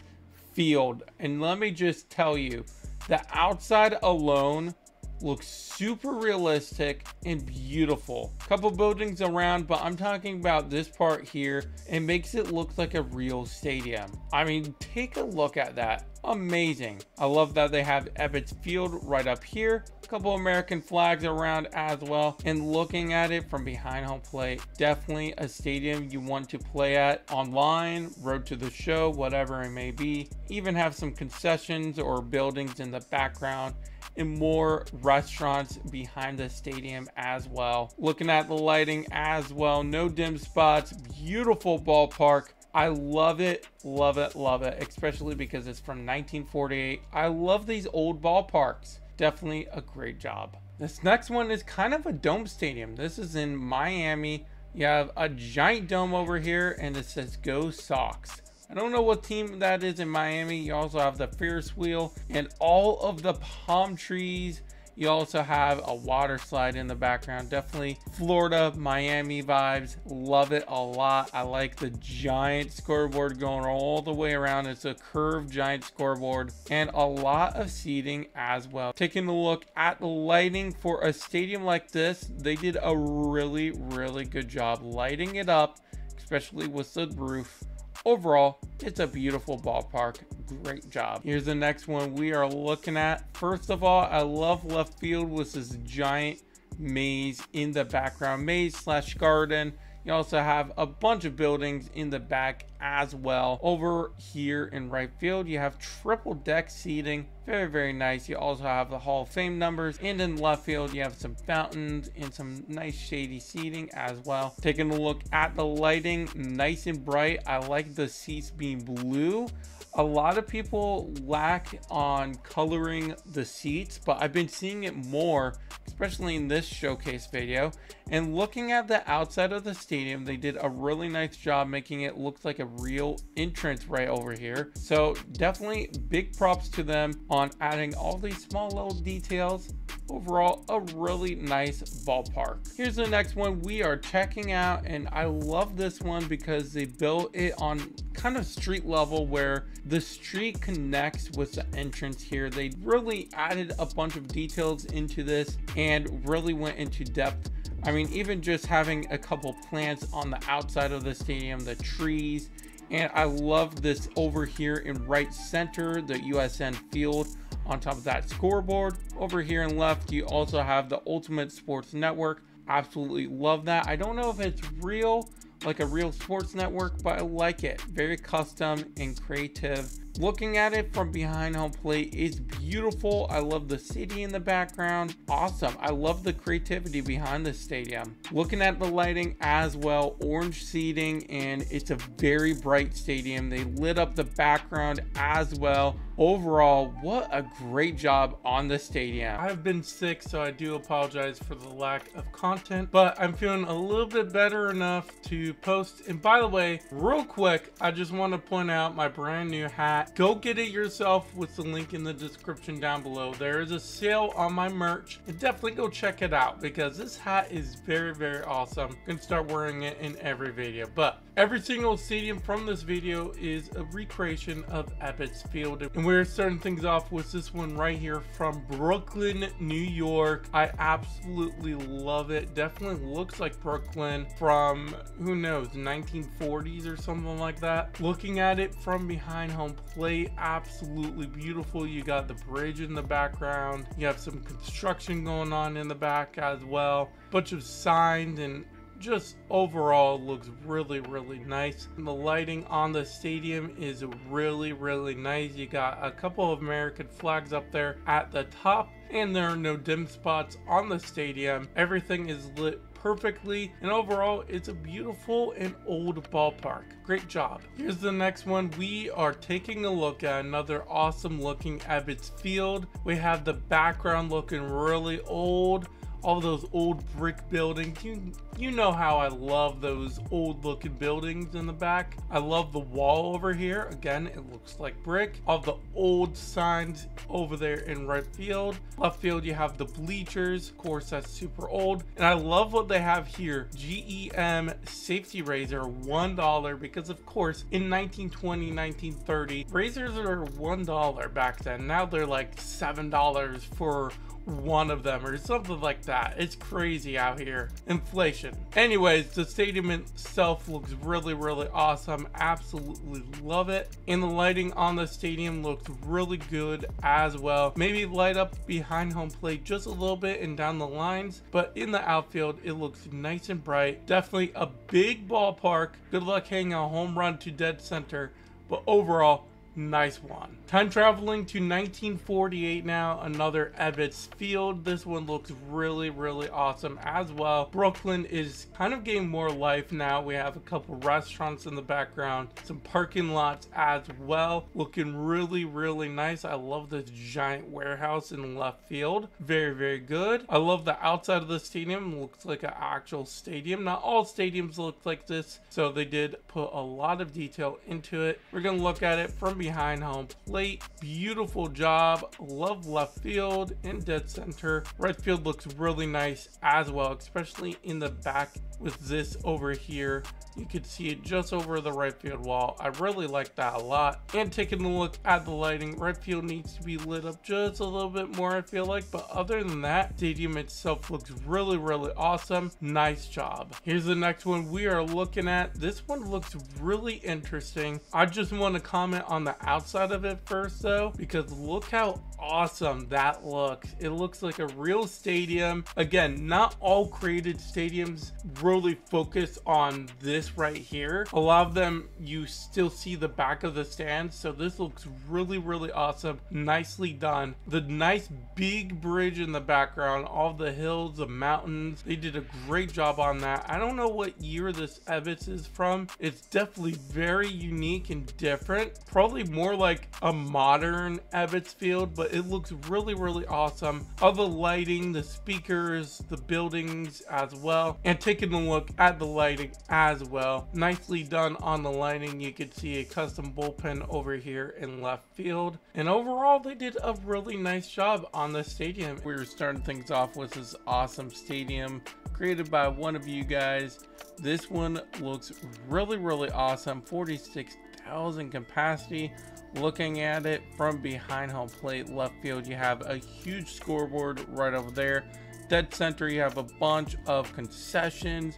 Field. And let me just tell you, the outside alone looks super realistic and beautiful. Couple buildings around, but I'm talking about this part here. It makes it look like a real stadium. I mean, take a look at that. Amazing. I love that they have Ebbets Field right up here. A couple American flags around as well. And looking at it from behind home plate, definitely a stadium you want to play at online, road to the show, whatever it may be. Even have some concessions or buildings in the background and more restaurants behind the stadium as well. Looking at the lighting as well, no dim spots, beautiful ballpark. I love it, love it, love it, especially because it's from 1948. I love these old ballparks. Definitely a great job. This next one is kind of a dome stadium. This is in Miami. You have a giant dome over here and it says Go Sox. I don't know what team that is in Miami. You also have the Ferris wheel and all of the palm trees. You also have a water slide in the background. Definitely Florida, Miami vibes. Love it a lot. I like the giant scoreboard going all the way around. It's a curved giant scoreboard and a lot of seating as well. Taking a look at the lighting for a stadium like this, they did a really, really good job lighting it up, especially with the roof Overall, it's a beautiful ballpark. Great job. Here's the next one we are looking at. First of all, I love left field with this giant maze in the background. Maze slash garden. You also have a bunch of buildings in the back as well. Over here in right field, you have triple deck seating. Very, very nice. You also have the Hall of Fame numbers. And in left field, you have some fountains and some nice shady seating as well. Taking a look at the lighting, nice and bright. I like the seats being blue a lot of people lack on coloring the seats, but I've been seeing it more, especially in this showcase video. And looking at the outside of the stadium, they did a really nice job making it look like a real entrance right over here. So definitely big props to them on adding all these small little details overall a really nice ballpark here's the next one we are checking out and i love this one because they built it on kind of street level where the street connects with the entrance here they really added a bunch of details into this and really went into depth I mean, even just having a couple plants on the outside of the stadium, the trees, and I love this over here in right center, the USN field on top of that scoreboard. Over here in left, you also have the Ultimate Sports Network. Absolutely love that. I don't know if it's real, like a real sports network, but I like it. Very custom and creative Looking at it from behind home plate is beautiful. I love the city in the background. Awesome. I love the creativity behind the stadium. Looking at the lighting as well, orange seating, and it's a very bright stadium. They lit up the background as well. Overall, what a great job on the stadium. I've been sick, so I do apologize for the lack of content, but I'm feeling a little bit better enough to post. And by the way, real quick, I just want to point out my brand new hat Go get it yourself with the link in the description down below. There is a sale on my merch. And definitely go check it out because this hat is very, very awesome. Going to start wearing it in every video. But every single stadium from this video is a recreation of Ebbets Field. And we're starting things off with this one right here from Brooklyn, New York. I absolutely love it. Definitely looks like Brooklyn from, who knows, 1940s or something like that. Looking at it from behind home plate absolutely beautiful. You got the bridge in the background. You have some construction going on in the back as well. Bunch of signs and just overall looks really really nice. And the lighting on the stadium is really really nice. You got a couple of american flags up there at the top and there are no dim spots on the stadium. Everything is lit perfectly and overall it's a beautiful and old ballpark. Great job. Here's the next one. We are taking a look at another awesome looking Ebbets Field. We have the background looking really old all those old brick buildings. You, you know how I love those old looking buildings in the back. I love the wall over here. Again, it looks like brick. All the old signs over there in right field. Left field, you have the bleachers. Of course, that's super old. And I love what they have here. GEM safety razor, $1 because of course, in 1920, 1930, razors are $1 back then. Now they're like $7 for one of them or something like that. It's crazy out here. Inflation. Anyways, the stadium itself looks really, really awesome. Absolutely love it. And the lighting on the stadium looks really good as well. Maybe light up behind home plate just a little bit and down the lines, but in the outfield, it looks nice and bright. Definitely a big ballpark. Good luck hitting a home run to dead center, but overall, Nice one. Time traveling to 1948 now, another Ebbets Field. This one looks really, really awesome as well. Brooklyn is kind of getting more life now. We have a couple restaurants in the background, some parking lots as well. Looking really, really nice. I love this giant warehouse in left field. Very, very good. I love the outside of the stadium. Looks like an actual stadium. Not all stadiums look like this, so they did put a lot of detail into it. We're to look at it from behind home plate. Beautiful job. Love left field and dead center. Right field looks really nice as well, especially in the back with this over here. You could see it just over the right field wall. I really like that a lot. And taking a look at the lighting, right field needs to be lit up just a little bit more, I feel like. But other than that, stadium itself looks really, really awesome. Nice job. Here's the next one we are looking at. This one looks really interesting. I just want to comment on the outside of it first though, because look how awesome that looks. It looks like a real stadium. Again, not all created stadiums really focus on this right here. A lot of them, you still see the back of the stand. So this looks really, really awesome. Nicely done. The nice big bridge in the background, all the hills, the mountains. They did a great job on that. I don't know what year this Ebbets is from. It's definitely very unique and different. Probably more like a modern Ebbets field, but it looks really, really awesome. All the lighting, the speakers, the buildings as well. And taking a look at the lighting as well. Nicely done on the lighting. You can see a custom bullpen over here in left field. And overall, they did a really nice job on the stadium. We were starting things off with this awesome stadium created by one of you guys. This one looks really, really awesome. 46,000 capacity. Looking at it from behind home plate, left field, you have a huge scoreboard right over there. Dead center, you have a bunch of concessions.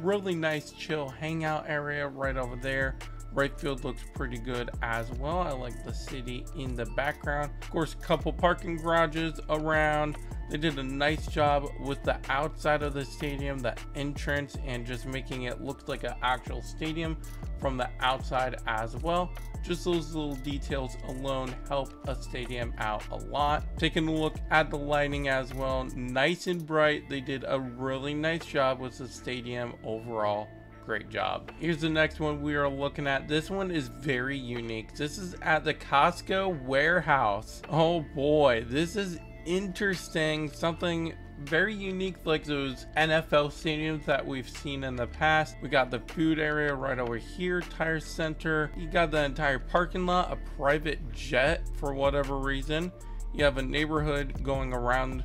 Really nice chill hangout area right over there. Right field looks pretty good as well. I like the city in the background. Of course, a couple parking garages around. They did a nice job with the outside of the stadium, the entrance, and just making it look like an actual stadium from the outside as well. Just those little details alone help a stadium out a lot. Taking a look at the lighting as well, nice and bright. They did a really nice job with the stadium overall great job. Here's the next one we are looking at. This one is very unique. This is at the Costco warehouse. Oh boy, this is interesting. Something very unique like those NFL stadiums that we've seen in the past. We got the food area right over here, tire center. You got the entire parking lot, a private jet for whatever reason. You have a neighborhood going around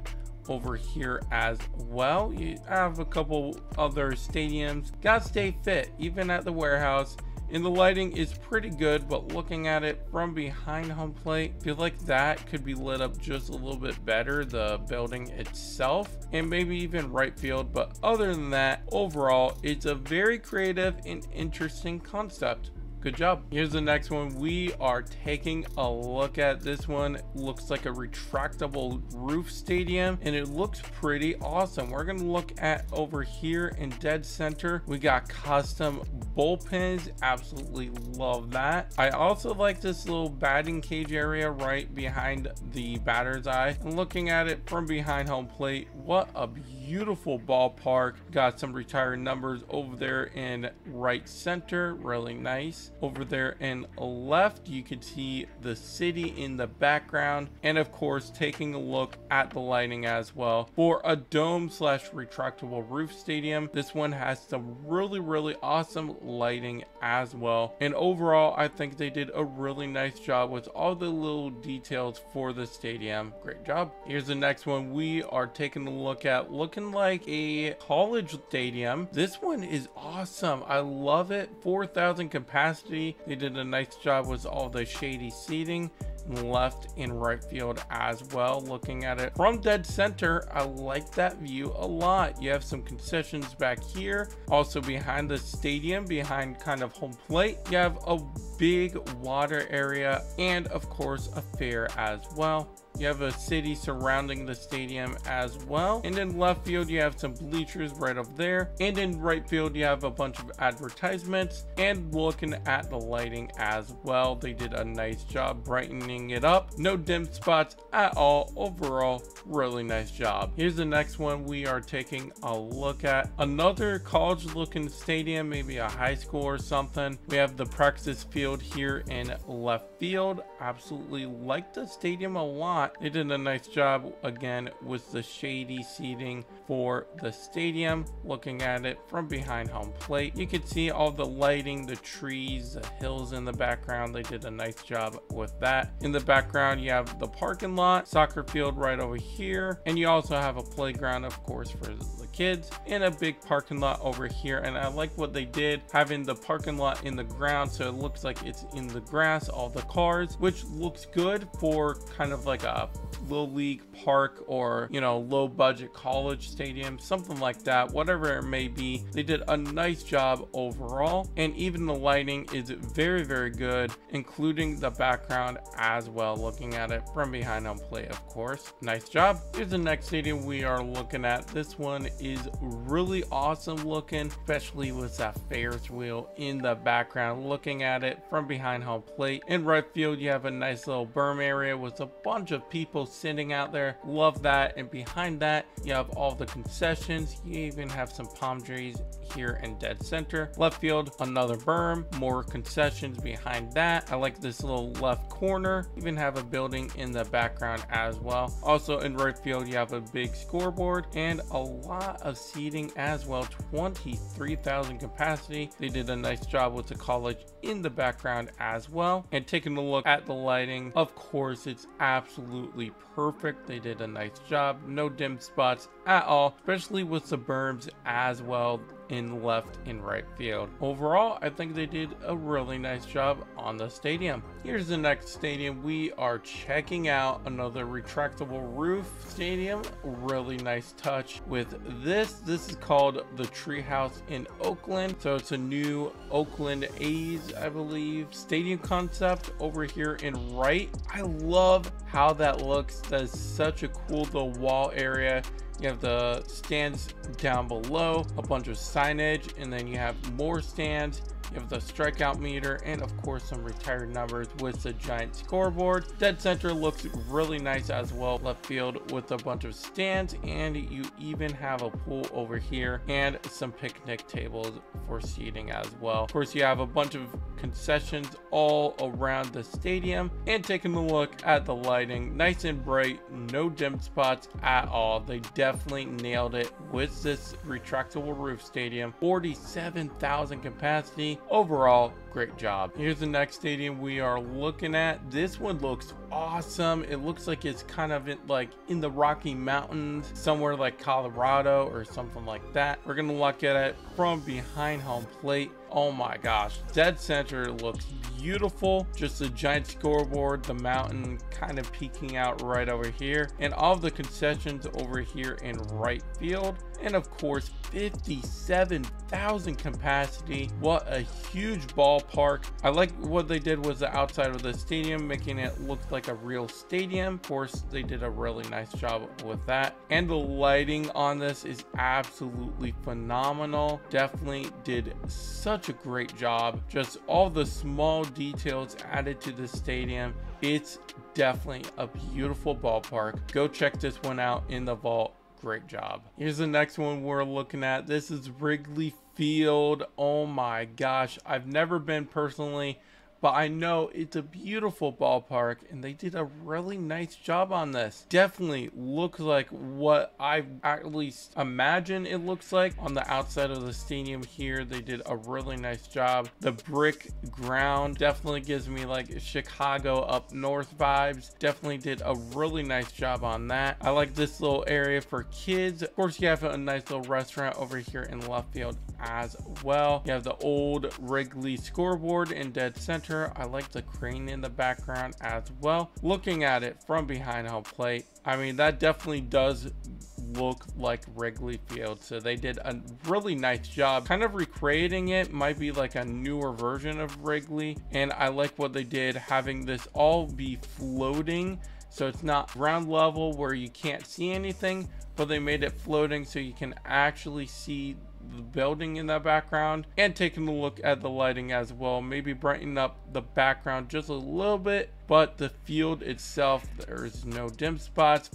over here as well. You have a couple other stadiums. Gotta stay fit, even at the warehouse. And the lighting is pretty good, but looking at it from behind home plate, feel like that could be lit up just a little bit better, the building itself, and maybe even right field. But other than that, overall, it's a very creative and interesting concept. Good job. Here's the next one. We are taking a look at this one. Looks like a retractable roof stadium and it looks pretty awesome. We're going to look at over here in dead center. We got custom bullpens. Absolutely love that. I also like this little batting cage area right behind the batter's eye. And looking at it from behind home plate, what a beautiful ballpark. Got some retired numbers over there in right center. Really nice. Over there and left, you can see the city in the background. And of course, taking a look at the lighting as well. For a dome slash retractable roof stadium, this one has some really, really awesome lighting as well. And overall, I think they did a really nice job with all the little details for the stadium. Great job. Here's the next one we are taking a look at. Looking like a college stadium. This one is awesome. I love it. 4,000 capacity They did a nice job with all the shady seating left and right field as well. Looking at it from dead center i like that view a lot. You have some concessions back here also behind the stadium behind kind of home plate. You have a big water area and of course a fair as well you have a city surrounding the stadium as well. And in left field, you have some bleachers right up there. And in right field, you have a bunch of advertisements and looking at the lighting as well. They did a nice job brightening it up. No dim spots at all. Overall, really nice job. Here's the next one we are taking a look at. Another college looking stadium, maybe a high school or something. We have the practice field here in left field. Absolutely like the stadium a lot they did a nice job again with the shady seating for the stadium. Looking at it from behind home plate, you can see all the lighting, the trees, the hills in the background. They did a nice job with that. In the background, you have the parking lot, soccer field right over here, and you also have a playground, of course, for the kids and a big parking lot over here. And I like what they did having the parking lot in the ground. So it looks like it's in the grass, all the cars, which looks good for kind of like a little league park or, you know, low budget college stadium, something like that, whatever it may be. They did a nice job overall. And even the lighting is very, very good, including the background as well, looking at it from behind on play of course. Nice job. Here's the next stadium we are looking at. This one is really awesome looking, especially with that Ferris wheel in the background, looking at it from behind home plate. In right field, you have a nice little berm area with a bunch of people sitting out there. Love that. And behind that, you have all the concessions. You even have some palm trees here in dead center. Left field, another berm, more concessions behind that. I like this little left corner. Even have a building in the background as well. Also in right field, you have a big scoreboard and a lot of seating as well. 23,000 capacity. They did a nice job with the college in the background as well. And taking a look at the lighting, of course, it's absolutely perfect. They did a nice job. No dim spots at all, especially with the berms as well in left and right field. Overall, I think they did a really nice job on the stadium. Here's the next stadium. We are checking out another retractable roof stadium. Really nice touch with this. This is called the Treehouse in Oakland. So it's a new Oakland A's, I believe, stadium concept over here in right. I love how that looks. That's such a cool little wall area you have the stands down below, a bunch of signage, and then you have more stands you have the strikeout meter and of course some retired numbers with the giant scoreboard. Dead center looks really nice as well. Left field with a bunch of stands and you even have a pool over here and some picnic tables for seating as well. Of course, you have a bunch of concessions all around the stadium and taking a look at the lighting, nice and bright, no dim spots at all. They definitely nailed it with this retractable roof stadium. 47,000 capacity Overall, great job. Here's the next stadium we are looking at. This one looks awesome. It looks like it's kind of in, like in the Rocky Mountains, somewhere like Colorado or something like that. We're gonna look at it from behind home plate. Oh my gosh, dead center looks beautiful. Just a giant scoreboard, the mountain kind of peeking out right over here, and all the concessions over here in right field. And of course, 57,000 capacity. What a huge ballpark. I like what they did was the outside of the stadium, making it look like a real stadium. Of course, they did a really nice job with that. And the lighting on this is absolutely phenomenal. Definitely did such a great job. Just all the small details added to the stadium. It's definitely a beautiful ballpark. Go check this one out in the vault. Great job. Here's the next one we're looking at. This is Wrigley Field. Oh my gosh. I've never been personally but I know it's a beautiful ballpark and they did a really nice job on this. Definitely looks like what I at least imagine it looks like on the outside of the stadium here. They did a really nice job. The brick ground definitely gives me like Chicago up north vibes. Definitely did a really nice job on that. I like this little area for kids. Of course, you have a nice little restaurant over here in left field as well. You have the old Wrigley scoreboard in dead center. I like the crane in the background as well. Looking at it from behind home plate, I mean, that definitely does look like Wrigley Field. So they did a really nice job. Kind of recreating it might be like a newer version of Wrigley. And I like what they did having this all be floating. So it's not ground level where you can't see anything, but they made it floating so you can actually see the building in the background and taking a look at the lighting as well maybe brighten up the background just a little bit but the field itself there's no dim spots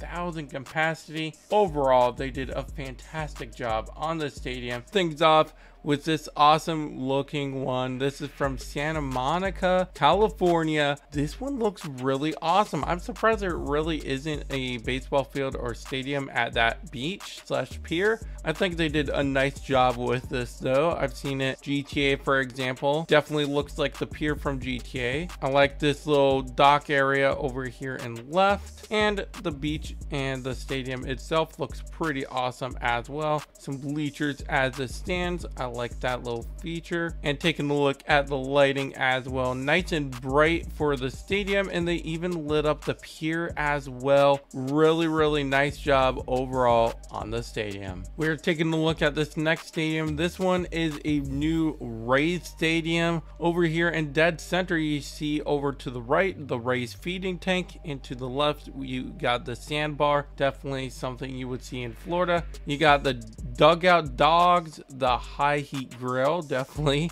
46,000 capacity overall they did a fantastic job on the stadium things off with this awesome looking one. This is from Santa Monica, California. This one looks really awesome. I'm surprised there really isn't a baseball field or stadium at that beach slash pier. I think they did a nice job with this though. I've seen it GTA for example. Definitely looks like the pier from GTA. I like this little dock area over here and left and the beach and the stadium itself looks pretty awesome as well. Some bleachers as it stands. I like that little feature and taking a look at the lighting as well. Nice and bright for the stadium and they even lit up the pier as well. Really, really nice job overall on the stadium. We're taking a look at this next stadium. This one is a new Rays stadium over here in dead center. You see over to the right, the Rays feeding tank and to the left, you got the sandbar. Definitely something you would see in Florida. You got the dugout dogs, the high heat grill, definitely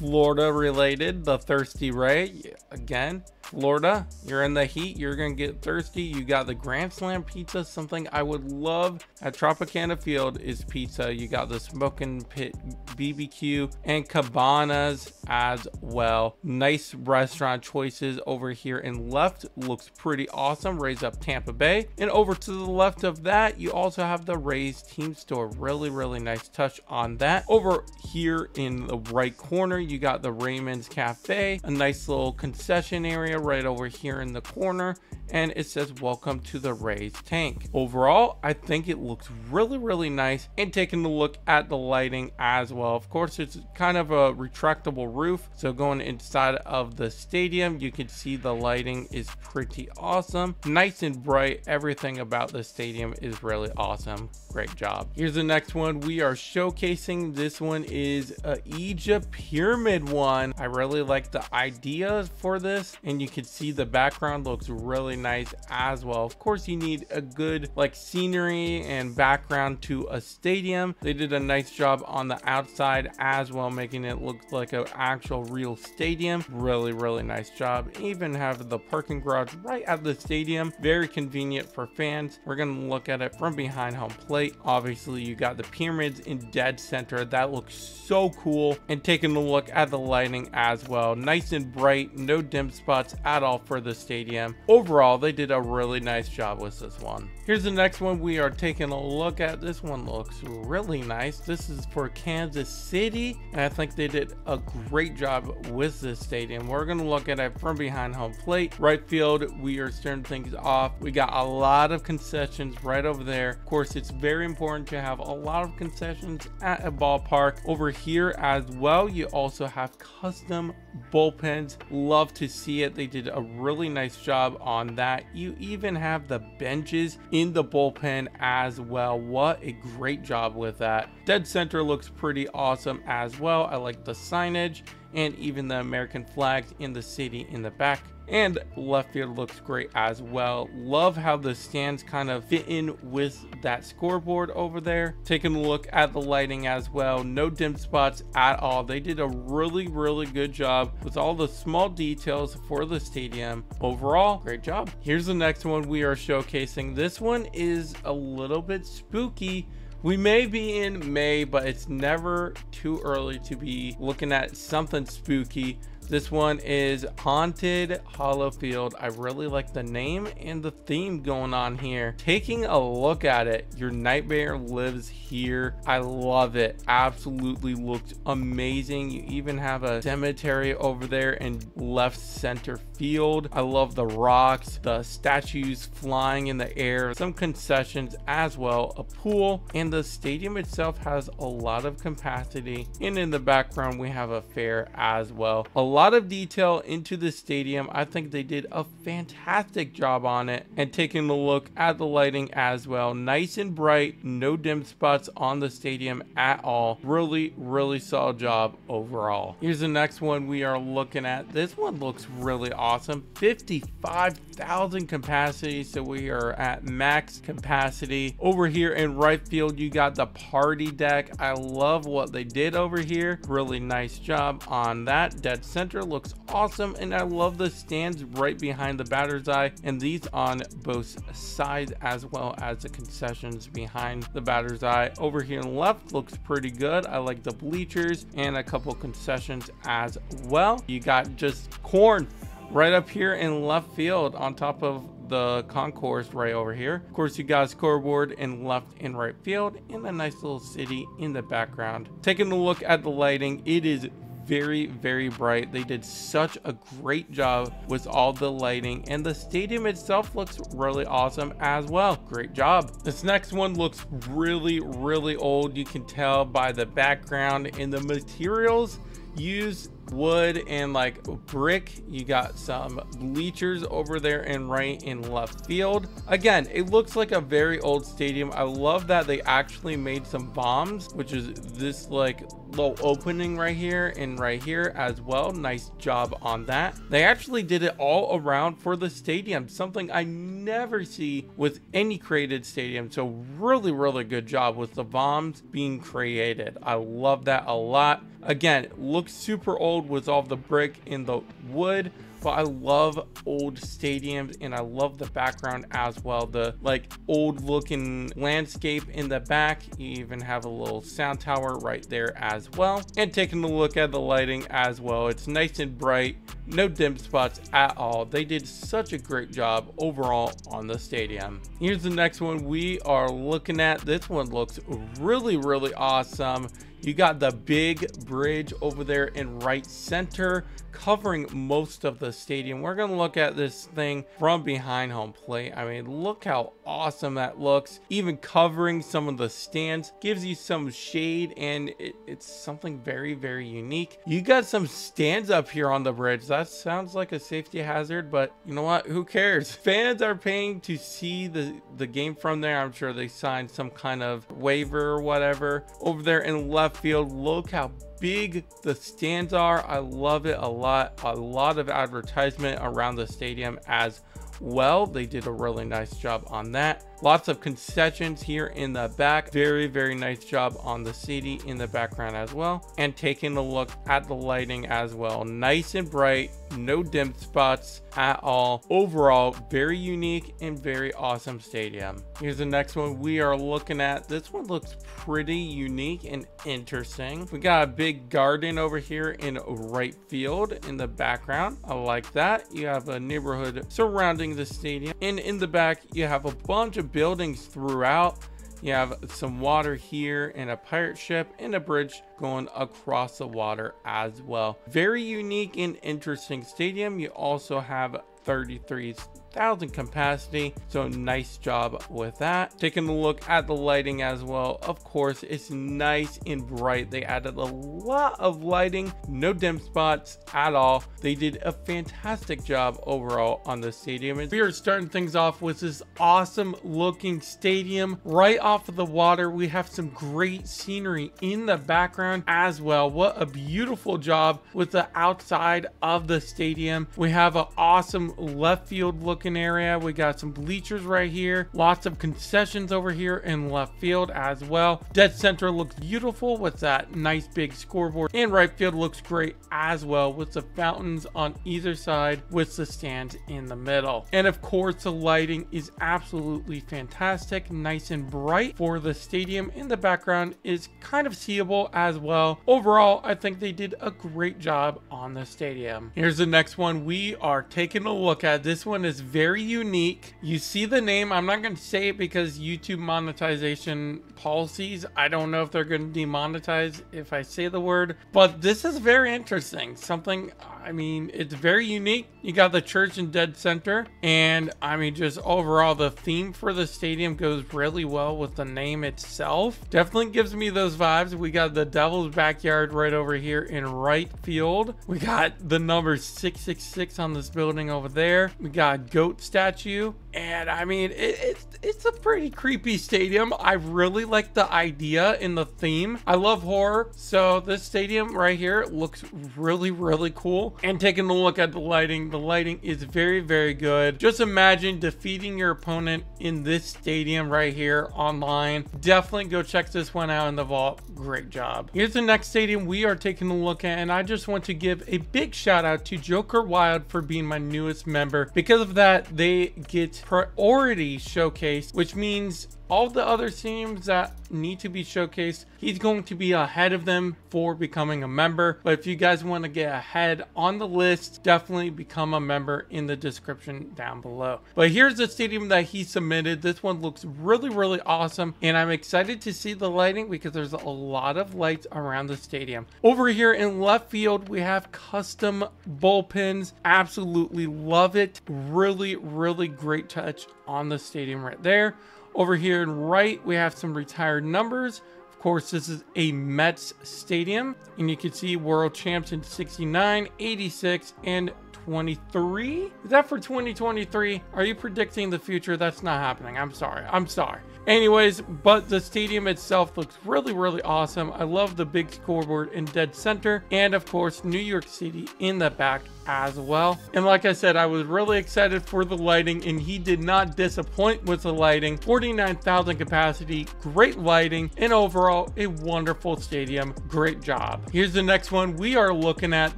Florida related, the Thirsty Ray, again, Florida, you're in the heat, you're gonna get thirsty. You got the Grand Slam pizza, something I would love at Tropicana Field is pizza. You got the Smoking Pit BBQ and Cabanas as well. Nice restaurant choices over here and left, looks pretty awesome. Raise up Tampa Bay. And over to the left of that, you also have the Rays team store. Really, really nice touch on that. Over here in the right corner, you got the Raymond's Cafe, a nice little concession area right over here in the corner and it says welcome to the Rays tank. Overall, I think it looks really, really nice and taking a look at the lighting as well. Of course, it's kind of a retractable roof. So going inside of the stadium, you can see the lighting is pretty awesome. Nice and bright. Everything about the stadium is really awesome. Great job. Here's the next one we are showcasing. This one is a Egypt pyramid one. I really like the idea for this and you can see the background looks really nice as well. Of course, you need a good like scenery and background to a stadium. They did a nice job on the outside as well, making it look like an actual real stadium. Really, really nice job. Even have the parking garage right at the stadium. Very convenient for fans. We're going to look at it from behind home plate. Obviously, you got the pyramids in dead center. That looks so cool. And taking a look at the lighting as well. Nice and bright. No dim spots at all for the stadium. Overall, overall, they did a really nice job with this one. Here's the next one we are taking a look at. This one looks really nice. This is for Kansas City, and I think they did a great job with this stadium. We're going to look at it from behind home plate. Right field, we are starting things off. We got a lot of concessions right over there. Of course, it's very important to have a lot of concessions at a ballpark. Over here as well, you also have custom bullpens. Love to see it. They did a really nice job on that. You even have the benches in the bullpen as well. What a great job with that. Dead center looks pretty awesome as well. I like the signage and even the American flags in the city in the back and left field looks great as well. Love how the stands kind of fit in with that scoreboard over there. Taking a look at the lighting as well. No dim spots at all. They did a really, really good job with all the small details for the stadium. Overall, great job. Here's the next one we are showcasing. This one is a little bit spooky. We may be in May, but it's never too early to be looking at something spooky. This one is Haunted Hollow Field. I really like the name and the theme going on here. Taking a look at it, your nightmare lives here. I love it. Absolutely looked amazing. You even have a cemetery over there in left center field. I love the rocks, the statues flying in the air, some concessions as well, a pool, and the stadium itself has a lot of capacity. And in the background, we have a fair as well. A lot lot of detail into the stadium. I think they did a fantastic job on it and taking a look at the lighting as well. Nice and bright, no dim spots on the stadium at all. Really, really solid job overall. Here's the next one we are looking at. This one looks really awesome. 55,000 capacity, so we are at max capacity. Over here in right field, you got the party deck. I love what they did over here. Really nice job on that. Dead center center looks awesome and I love the stands right behind the batter's eye and these on both sides as well as the concessions behind the batter's eye. Over here left looks pretty good. I like the bleachers and a couple concessions as well. You got just corn right up here in left field on top of the concourse right over here. Of course, you got scoreboard in left and right field and a nice little city in the background. Taking a look at the lighting, it is very, very bright. They did such a great job with all the lighting and the stadium itself looks really awesome as well. Great job. This next one looks really, really old. You can tell by the background and the materials used wood and like brick. You got some bleachers over there and right in left field. Again, it looks like a very old stadium. I love that they actually made some bombs, which is this like little opening right here and right here as well. Nice job on that. They actually did it all around for the stadium, something I never see with any created stadium. So really, really good job with the bombs being created. I love that a lot. Again, looks super old with all the brick and the wood but I love old stadiums and I love the background as well. The like old looking landscape in the back. You even have a little sound tower right there as well. And taking a look at the lighting as well. It's nice and bright, no dim spots at all. They did such a great job overall on the stadium. Here's the next one we are looking at. This one looks really, really awesome. You got the big bridge over there in right center covering most of the stadium. We're going to look at this thing from behind home plate. I mean, look how awesome that looks. Even covering some of the stands gives you some shade and it, it's something very, very unique. You got some stands up here on the bridge. That sounds like a safety hazard, but you know what? Who cares? <laughs> Fans are paying to see the, the game from there. I'm sure they signed some kind of waiver or whatever. Over there in left field, look how big the stands are. I love it a lot. A lot of advertisement around the stadium as well. They did a really nice job on that. Lots of concessions here in the back. Very, very nice job on the city in the background as well. And taking a look at the lighting as well. Nice and bright, no dim spots at all. Overall, very unique and very awesome stadium. Here's the next one we are looking at. This one looks pretty unique and interesting. We got a big garden over here in right field in the background. I like that. You have a neighborhood surrounding the stadium. And in the back, you have a bunch of buildings throughout. You have some water here and a pirate ship and a bridge going across the water as well. Very unique and interesting stadium. You also have 33 thousand capacity. So nice job with that. Taking a look at the lighting as well. Of course it's nice and bright. They added a lot of lighting. No dim spots at all. They did a fantastic job overall on the stadium. And we are starting things off with this awesome looking stadium. Right off of the water we have some great scenery in the background as well. What a beautiful job with the outside of the stadium. We have an awesome left field look looking area. We got some bleachers right here. Lots of concessions over here in left field as well. Dead center looks beautiful with that nice big scoreboard. And right field looks great as well with the fountains on either side with the stands in the middle. And of course, the lighting is absolutely fantastic. Nice and bright for the stadium in the background is kind of seeable as well. Overall, I think they did a great job on the stadium. Here's the next one we are taking a look at. This one is very unique. You see the name. I'm not going to say it because YouTube monetization policies. I don't know if they're going to demonetize if I say the word, but this is very interesting. Something, I mean, it's very unique. You got the church in dead center, and I mean, just overall, the theme for the stadium goes really well with the name itself. Definitely gives me those vibes. We got the Devil's Backyard right over here in right field. We got the number 666 on this building over there. We got goat statue. And I mean, it, it's, it's a pretty creepy stadium. I really like the idea in the theme. I love horror. So this stadium right here looks really, really cool. And taking a look at the lighting, the lighting is very, very good. Just imagine defeating your opponent in this stadium right here online. Definitely go check this one out in the vault. Great job. Here's the next stadium we are taking a look at. And I just want to give a big shout out to Joker Wild for being my newest member. Because of that, they get priority showcase, which means all the other stadiums that need to be showcased, he's going to be ahead of them for becoming a member. But if you guys want to get ahead on the list, definitely become a member in the description down below. But here's the stadium that he submitted. This one looks really, really awesome. And I'm excited to see the lighting because there's a lot of lights around the stadium. Over here in left field, we have custom bullpens. Absolutely love it. Really, really great touch on the stadium right there. Over here in right, we have some retired numbers. Of course, this is a Mets stadium, and you can see world champs in 69, 86, and 23? Is that for 2023? Are you predicting the future? That's not happening. I'm sorry. I'm sorry. Anyways, but the stadium itself looks really, really awesome. I love the big scoreboard in dead center. And of course, New York City in the back as well. And like I said, I was really excited for the lighting and he did not disappoint with the lighting. 49,000 capacity, great lighting, and overall a wonderful stadium. Great job. Here's the next one we are looking at.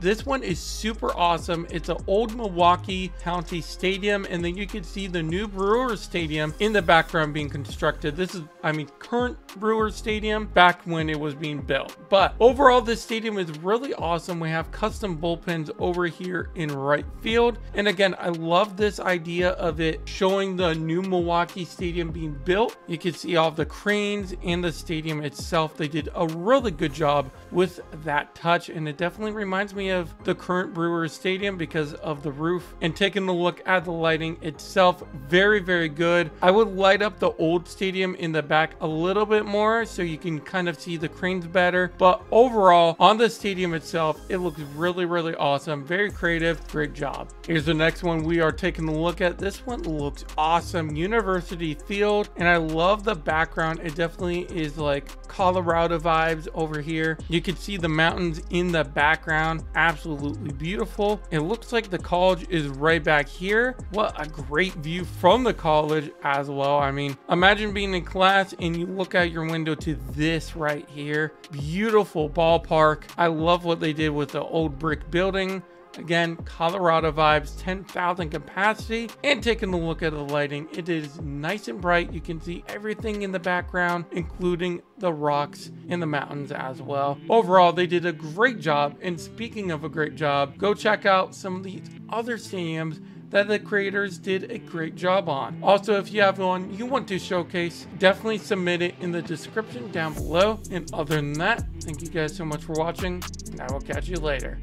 This one is super awesome. It's an old Milwaukee County Stadium and then you can see the new Brewers Stadium in the background being constructed. This is, I mean, current Brewers Stadium back when it was being built. But overall, this stadium is really awesome. We have custom bullpens over here in right field. And again, I love this idea of it showing the new Milwaukee Stadium being built. You can see all the cranes and the stadium itself. They did a really good job with that touch. And it definitely reminds me of the current Brewers Stadium because of the roof. And taking a look at the lighting itself, very, very good. I would light up the old stadium in the back a little bit more so you can kind of see the cranes better. But overall, on the stadium itself, it looks really, really awesome. Very creative. Great job. Here's the next one we are taking a look at. This one looks awesome. University Field. And I love the background. It definitely is like Colorado vibes over here. You can see the mountains in the background. Absolutely beautiful. It like the college is right back here. What a great view from the college as well. I mean, imagine being in class and you look out your window to this right here. Beautiful ballpark. I love what they did with the old brick building. Again, Colorado vibes, 10,000 capacity. And taking a look at the lighting, it is nice and bright. You can see everything in the background, including the rocks and the mountains as well. Overall, they did a great job. And speaking of a great job, go check out some of these other stadiums that the creators did a great job on. Also, if you have one you want to showcase, definitely submit it in the description down below. And other than that, thank you guys so much for watching, and I will catch you later.